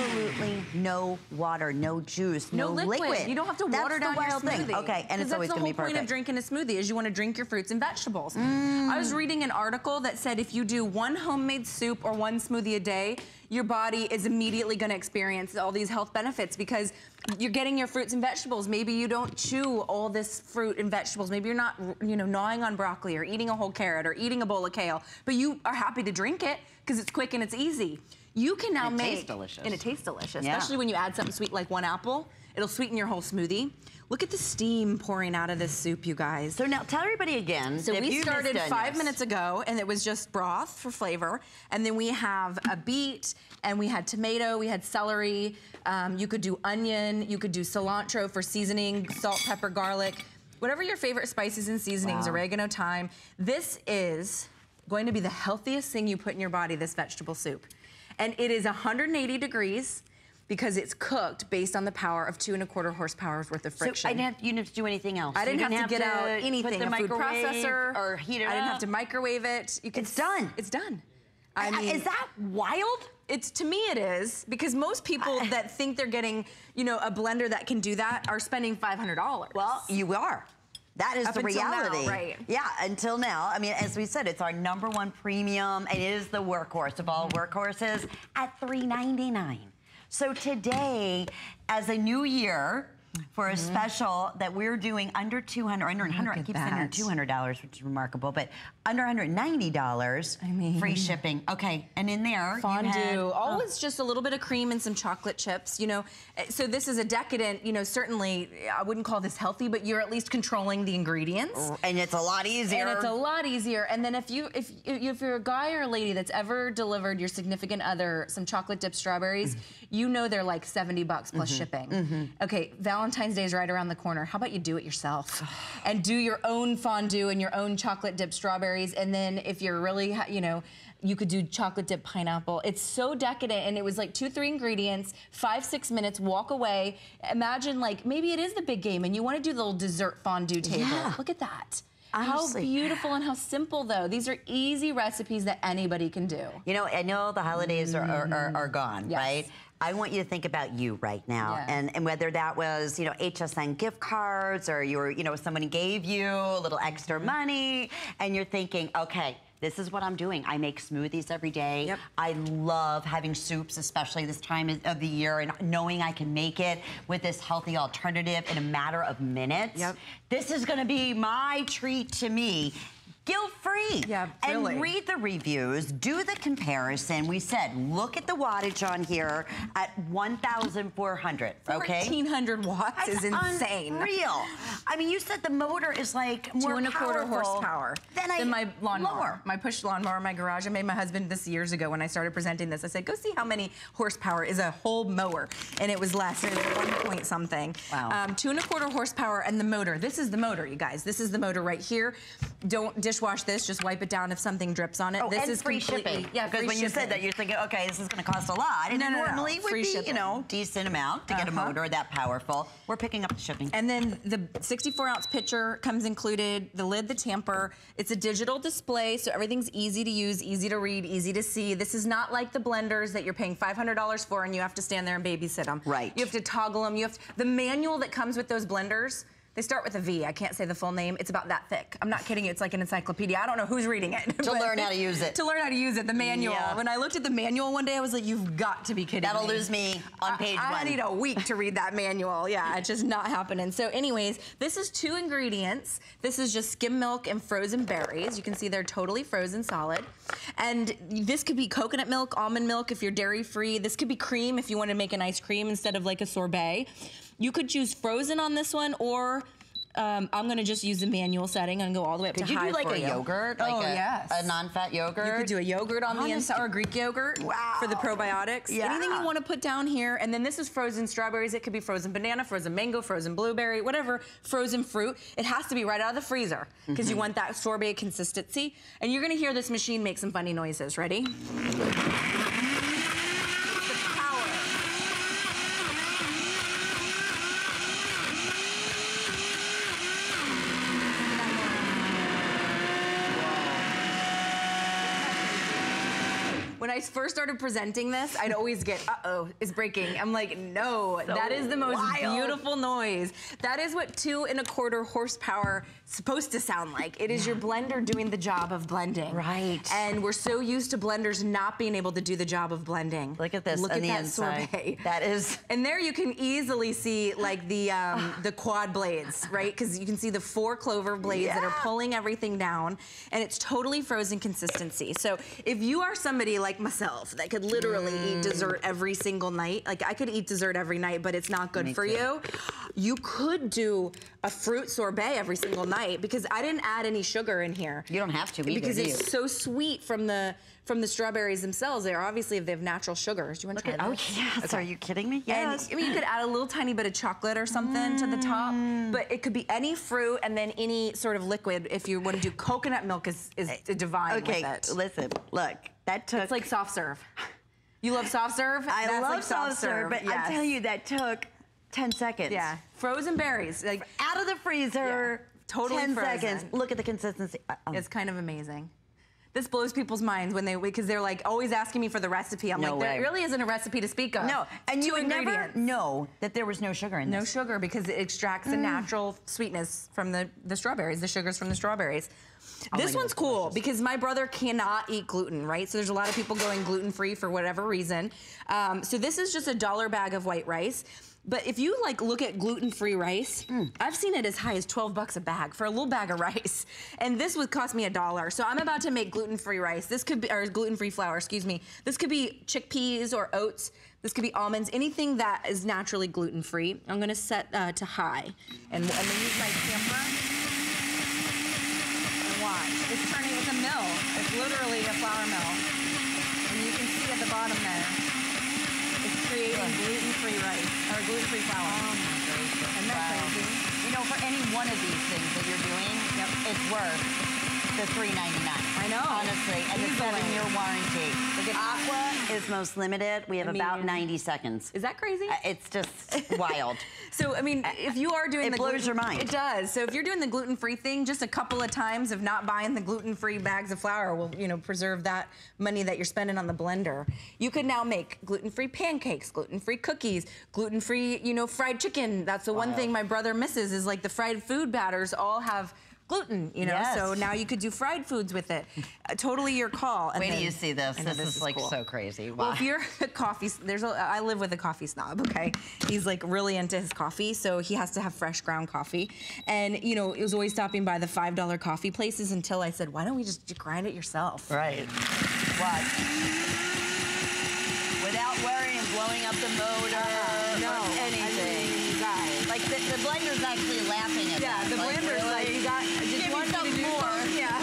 B: absolutely no water, no juice, no,
C: no
B: liquid. liquid.
C: You don't have to water
B: that's
C: down
B: the wild
C: your smoothie.
B: Thing. Okay, and it's always going to be perfect.
C: the whole point of drinking a smoothie is you want to drink your fruits and vegetables. Mm. I was reading an article that said if you do one homemade soup or one smoothie a day, your body is immediately going to experience all these health benefits because you're getting your fruits and vegetables. Maybe you don't chew all this fruit and vegetables. Maybe you're not, you know, gnawing on broccoli or eating a whole carrot or eating a bowl of kale, but you are happy to drink it because it's quick and it's easy. You can now
B: and it
C: make
B: tastes delicious.
C: and it tastes delicious,
B: yeah.
C: especially when you add something sweet like one apple. It'll sweeten your whole smoothie. Look at the steam pouring out of this soup, you guys.
B: So now tell everybody again.
C: So we started five minutes ago and it was just broth for flavor. And then we have a beet and we had tomato, we had celery. Um, you could do onion, you could do cilantro for seasoning, salt, pepper, garlic. Whatever your favorite spices and seasonings, wow. oregano, thyme. This is going to be the healthiest thing you put in your body, this vegetable soup. And it is 180 degrees because it's cooked based on the power of two and a quarter horsepower worth of friction.
B: So I didn't have, you didn't have to do anything else.
C: I didn't,
B: have,
C: have, to get out anything.
B: Put the
C: a food processor
B: or heat it
C: I didn't
B: up.
C: have to microwave it.
B: You can, it's done.
C: It's done.
B: I mean, is that wild?
C: It's to me it is because most people I, that think they're getting, you know, a blender that can do that are spending $500.
B: Well, you are. That is
C: Up
B: the reality.
C: Now, right.
B: Yeah, until now. I mean, as we said, it's our number one premium. It is the workhorse of all workhorses at $3.99. So today, as a new year, for a mm -hmm. special that we're doing under 200 under 100 I keep saying under 200 dollars which is remarkable but under 190 dollars I mean free shipping okay and in there
C: fondue
B: had,
C: always oh. just a little bit of cream and some chocolate chips you know eh, so this is a decadent you know certainly I wouldn't call this healthy but you're at least controlling the ingredients
B: and it's a lot easier
C: and it's a lot easier and then if you if if you're a guy or a lady that's ever delivered your significant other some chocolate dipped strawberries mm-hmm. you know they're like 70 bucks plus mm -hmm. shipping mm -hmm. okay Valentine's Day is right around the corner. How about you do it yourself *sighs* and do your own fondue and your own chocolate dipped strawberries. And then if you're really, you know, you could do chocolate dip pineapple. It's so decadent and it was like two, three ingredients, five, six minutes, walk away. Imagine like maybe it is the big game and you want to do the little dessert fondue table.
B: Yeah.
C: Look at that. How beautiful and how simple, though. These are easy recipes that anybody can do.
B: You know, I know the holidays are, are, are, are gone,
C: Yes.
B: right? I want you to think about you right now,
C: Yeah.
B: and, and whether that was, you know, HSN gift cards or you were, you know, someone gave you a little extra
C: Mm-hmm.
B: money, and you're thinking, okay, this is what I'm doing. I make smoothies every day. I love having soups, especially this time of- the year, and knowing I can make it with this healthy alternative in a matter of minutes. Yep. This is going to be my treat to me. Guilt free. Yeah,
C: really.
B: And read the reviews, do the comparison. We said, look at the wattage on here at 1,400. Okay,
C: 1,400 watts is insane.
B: Real. I mean, you said the motor is like more
C: Two and a quarter horsepower.
B: than, I,
C: than my lawnmower.
B: lower.
C: My push lawnmower in my garage. I made my husband this years ago when I started presenting this. I said, go see how many horsepower is a whole mower. And it was less. It was one point something.
B: Wow.
C: Um, two and a quarter horsepower and the motor. This is the motor, you guys. This is the motor right here. Don't dishwash this. Just wipe it down if something drips on it.
B: Oh,
C: this
B: and
C: is
B: free shipping.
C: Yeah,
B: because when you said that, you're thinking, okay, this is going to cost a lot. And
C: No,
B: it
C: no, no.
B: would
C: Free
B: be,
C: shipping.
B: you know, decent amount to get a
C: Uh-huh.
B: motor that powerful. We're picking up the shipping.
C: And then the 64 ounce pitcher comes included, the lid, the tamper. It's a digital display, so everything's easy to use, easy to read, easy to see. This is not like the blenders that you're paying $500 for and you have to stand there and babysit them. Right. You have to toggle them. You have to, the manual that comes with those blenders. They start with a V. I can't say the full name. It's about that thick. I'm not kidding you. It's like an encyclopedia. I don't know who's reading it.
B: To *laughs* learn how to use it.
C: To learn how to use it, the manual.
B: Yeah.
C: When I looked at the manual one day, I was like, you've got to be kidding me.
B: That'll
C: me.
B: lose me on
C: I-
B: page
C: I,
B: one.
C: need a week to read that manual. *laughs* Yeah, it's just not happening. So anyways, this is two ingredients. This is just skim milk and frozen berries. You can see they're totally frozen solid. And this could be coconut milk, almond milk if you're dairy free. This could be cream if you want to make an ice cream instead of like a sorbet. You could choose frozen on this one or um, I'm gonna just use the manual setting and go all the way up
B: Could
C: to high.
B: Could you do like a
C: you.
B: yogurt? Like
C: oh
B: a,
C: yes,
B: a non-fat yogurt?
C: You could do a yogurt on the inside or a Greek yogurt for the probiotics.
B: Yeah.
C: Anything you want to put down here. And then this is frozen strawberries. It could be frozen banana, frozen mango, frozen blueberry, whatever frozen fruit. It has to be right out of the freezer because you
B: Mhm.
C: want that sorbet consistency. And you're gonna hear this machine make some funny noises. Ready? When I first started presenting this, I'd always get, uh-oh, it's breaking. I'm like, no,
B: So
C: that is the most
B: wild.
C: beautiful noise. That is what two and a quarter horsepower supposed to sound like. It is your blender doing the job of blending.
B: Right.
C: And we're so used to blenders not being able to do the job of blending.
B: Look at this
C: Look at
B: the
C: that
B: inside.
C: sorbet.
B: That is.
C: And there you can easily see like the um, *sighs* the quad blades, right? Because you can see the four clover blades that are pulling everything down, and it's totally frozen consistency. So if you are somebody like myself that could literally
B: Mm.
C: eat dessert every single night, like I could eat dessert every night, but it's not good
B: Me
C: for
B: too.
C: you. You could do a fruit sorbet every single night because I didn't add any sugar in here.
B: You don't have to either,
C: because it's so sweet from the from the strawberries themselves. They're obviously they have natural sugars. Do you want to try
B: at- oh, yes. Are you kidding me? Yes.
C: And, I mean, you could add a little tiny bit of chocolate or something to the top,
B: Mm.
C: but it could be any fruit and then any sort of liquid. If you want to do coconut milk, is is divine
B: Okay, listen, look, that took.
C: It's like soft serve. You love soft serve?
B: I
C: That's
B: love
C: like
B: soft serve, but
C: yes.
B: I tell you, that took 10 seconds.
C: Yeah, frozen berries, like
B: Out of the freezer,
C: totally
B: 10
C: frozen.
B: seconds. Look at the consistency. Um,
C: It's kind of amazing. This blows people's minds when they wait, because they're like always asking me for the recipe. I'm
B: No
C: like, there really isn't a recipe to speak of.
B: No, and you would never know that there was no sugar in this.
C: No sugar because it extracts the
B: Mm.
C: natural sweetness from the, the strawberries, the sugars from the strawberries.
B: Oh
C: this one's cool because my brother cannot eat gluten, right? So there's a lot of people going gluten free for whatever reason. Um, so this is just a dollar bag of white rice. But if you like look at gluten-free rice,
B: Mm.
C: I've seen it as high as 12 bucks a bag for a little bag of rice. *laughs* And this would cost me a dollar. So I'm about to make gluten-free rice. This could be, or gluten-free flour, excuse me. This could be chickpeas or oats. This could be almonds, anything that is naturally gluten-free. I'm gonna set uh, to high. And I'm gonna use my tamper. And watch, it's turning, it's a mill. It's literally a flour mill. And you can see at the bottom there, creating gluten-free rice, or gluten-free flour. Oh my goodness. Isn't that
B: Wow.
C: crazy?
B: You know, for any one of these things that you're doing, it's worth the $3.99.
C: I know.
B: Honestly, and the seven-year warranty. Look at Aqua is most limited. We have
C: I
B: about 90 seconds.
C: Is that crazy?
B: Uh, It's just wild. *laughs*
C: So, I mean, if you are doing
B: It
C: the
B: blows
C: gluten-
B: your mind.
C: It does. So, if you're doing the gluten-free thing, just a couple of times of not buying the gluten-free bags of flour will, you know, preserve that money that you're spending on the blender. You could now make gluten-free pancakes, gluten-free cookies, gluten-free, you know, fried chicken. That's the one thing my brother misses is like the fried food batters all have gluten, you know.
B: Yes.
C: So now you could do fried foods with it. Uh, totally your call. And
B: Wait till
C: then-
B: you see this.
C: I know
B: This, is, like
C: cool.
B: so crazy.
C: Well, if you're a coffee, there's a, I live with a coffee snob, okay? He's like really into his coffee, so he has to have fresh ground coffee. And, you know, it was always stopping by the $5 coffee places until I said, why don't we just grind it yourself?
B: Right. What? Without worrying and blowing up the motor
C: no,
B: or anything.
C: I mean, you guys.
B: like the, the blender's actually laughing at
C: Yeah,
B: that.
C: the
B: Like,
C: blender's
B: really?
C: like, you got, I just
B: Give me
C: want you to
B: something
C: do
B: more.
C: something. Yeah.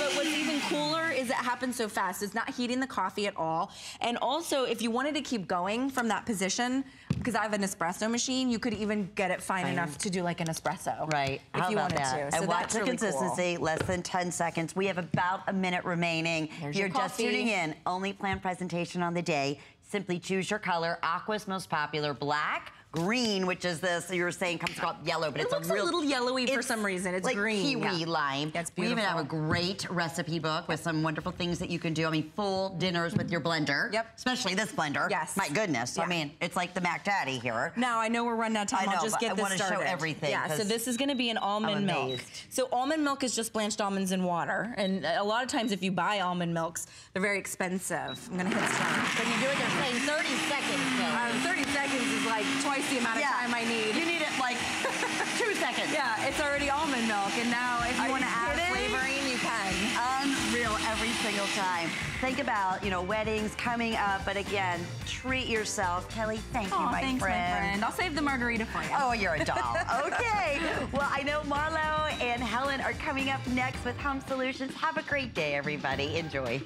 C: but what's even cooler is it happens so fast. It's not heating the coffee at all. And also, if you wanted to keep going from that position, because I have an espresso machine, you could even get it fine enough to do like an espresso.
B: Right.
C: If
B: How
C: you wanted
B: that?
C: to. So
B: and watch
C: that's
B: the
C: really cool.
B: consistency. Less than 10 seconds. We have about a minute remaining. You're
C: your
B: just tuning in, only planned presentation on the day. Simply choose your color. Aqua's most popular. Black. Green, which is this, you were saying comes out yellow, but
C: It
B: it's
C: looks
B: a
C: a little yellowy for some reason. It's
B: like
C: green,
B: kiwi
C: yeah.
B: lime.
C: That's beautiful.
B: We even have a great recipe book with some wonderful things that you can do. I mean, full dinners with your blender.
C: Yep.
B: Especially this blender.
C: Yes.
B: My goodness. I mean, it's like the Mac Daddy here.
C: Now I know we're running out of time.
B: I know,
C: will just get
B: I
C: this
B: wanna show everything,
C: Yeah. So this is going to be an almond milk. So almond milk is just blanched almonds in water, and a lot of times if you buy almond milks, they're very expensive. I'm going to hit start.
B: Can you do it? They're saying 30 seconds.
C: Um, 30 seconds is like twice the amount of time I need.
B: You need it like *laughs* two seconds.
C: yeah, it's already almond milk, and now if you want to add flavoring, you can.
B: Unreal every single time. Think about, you know, weddings coming up, but again, treat yourself. Kelly, thank you,
C: Oh,
B: my
C: thanks,
B: friend.
C: my friend. I'll save the margarita for you.
B: Oh, you're a *laughs* doll. okay. Well, I know Marlo and Helen are coming up next with Home Solutions. Have a great day, everybody. Enjoy.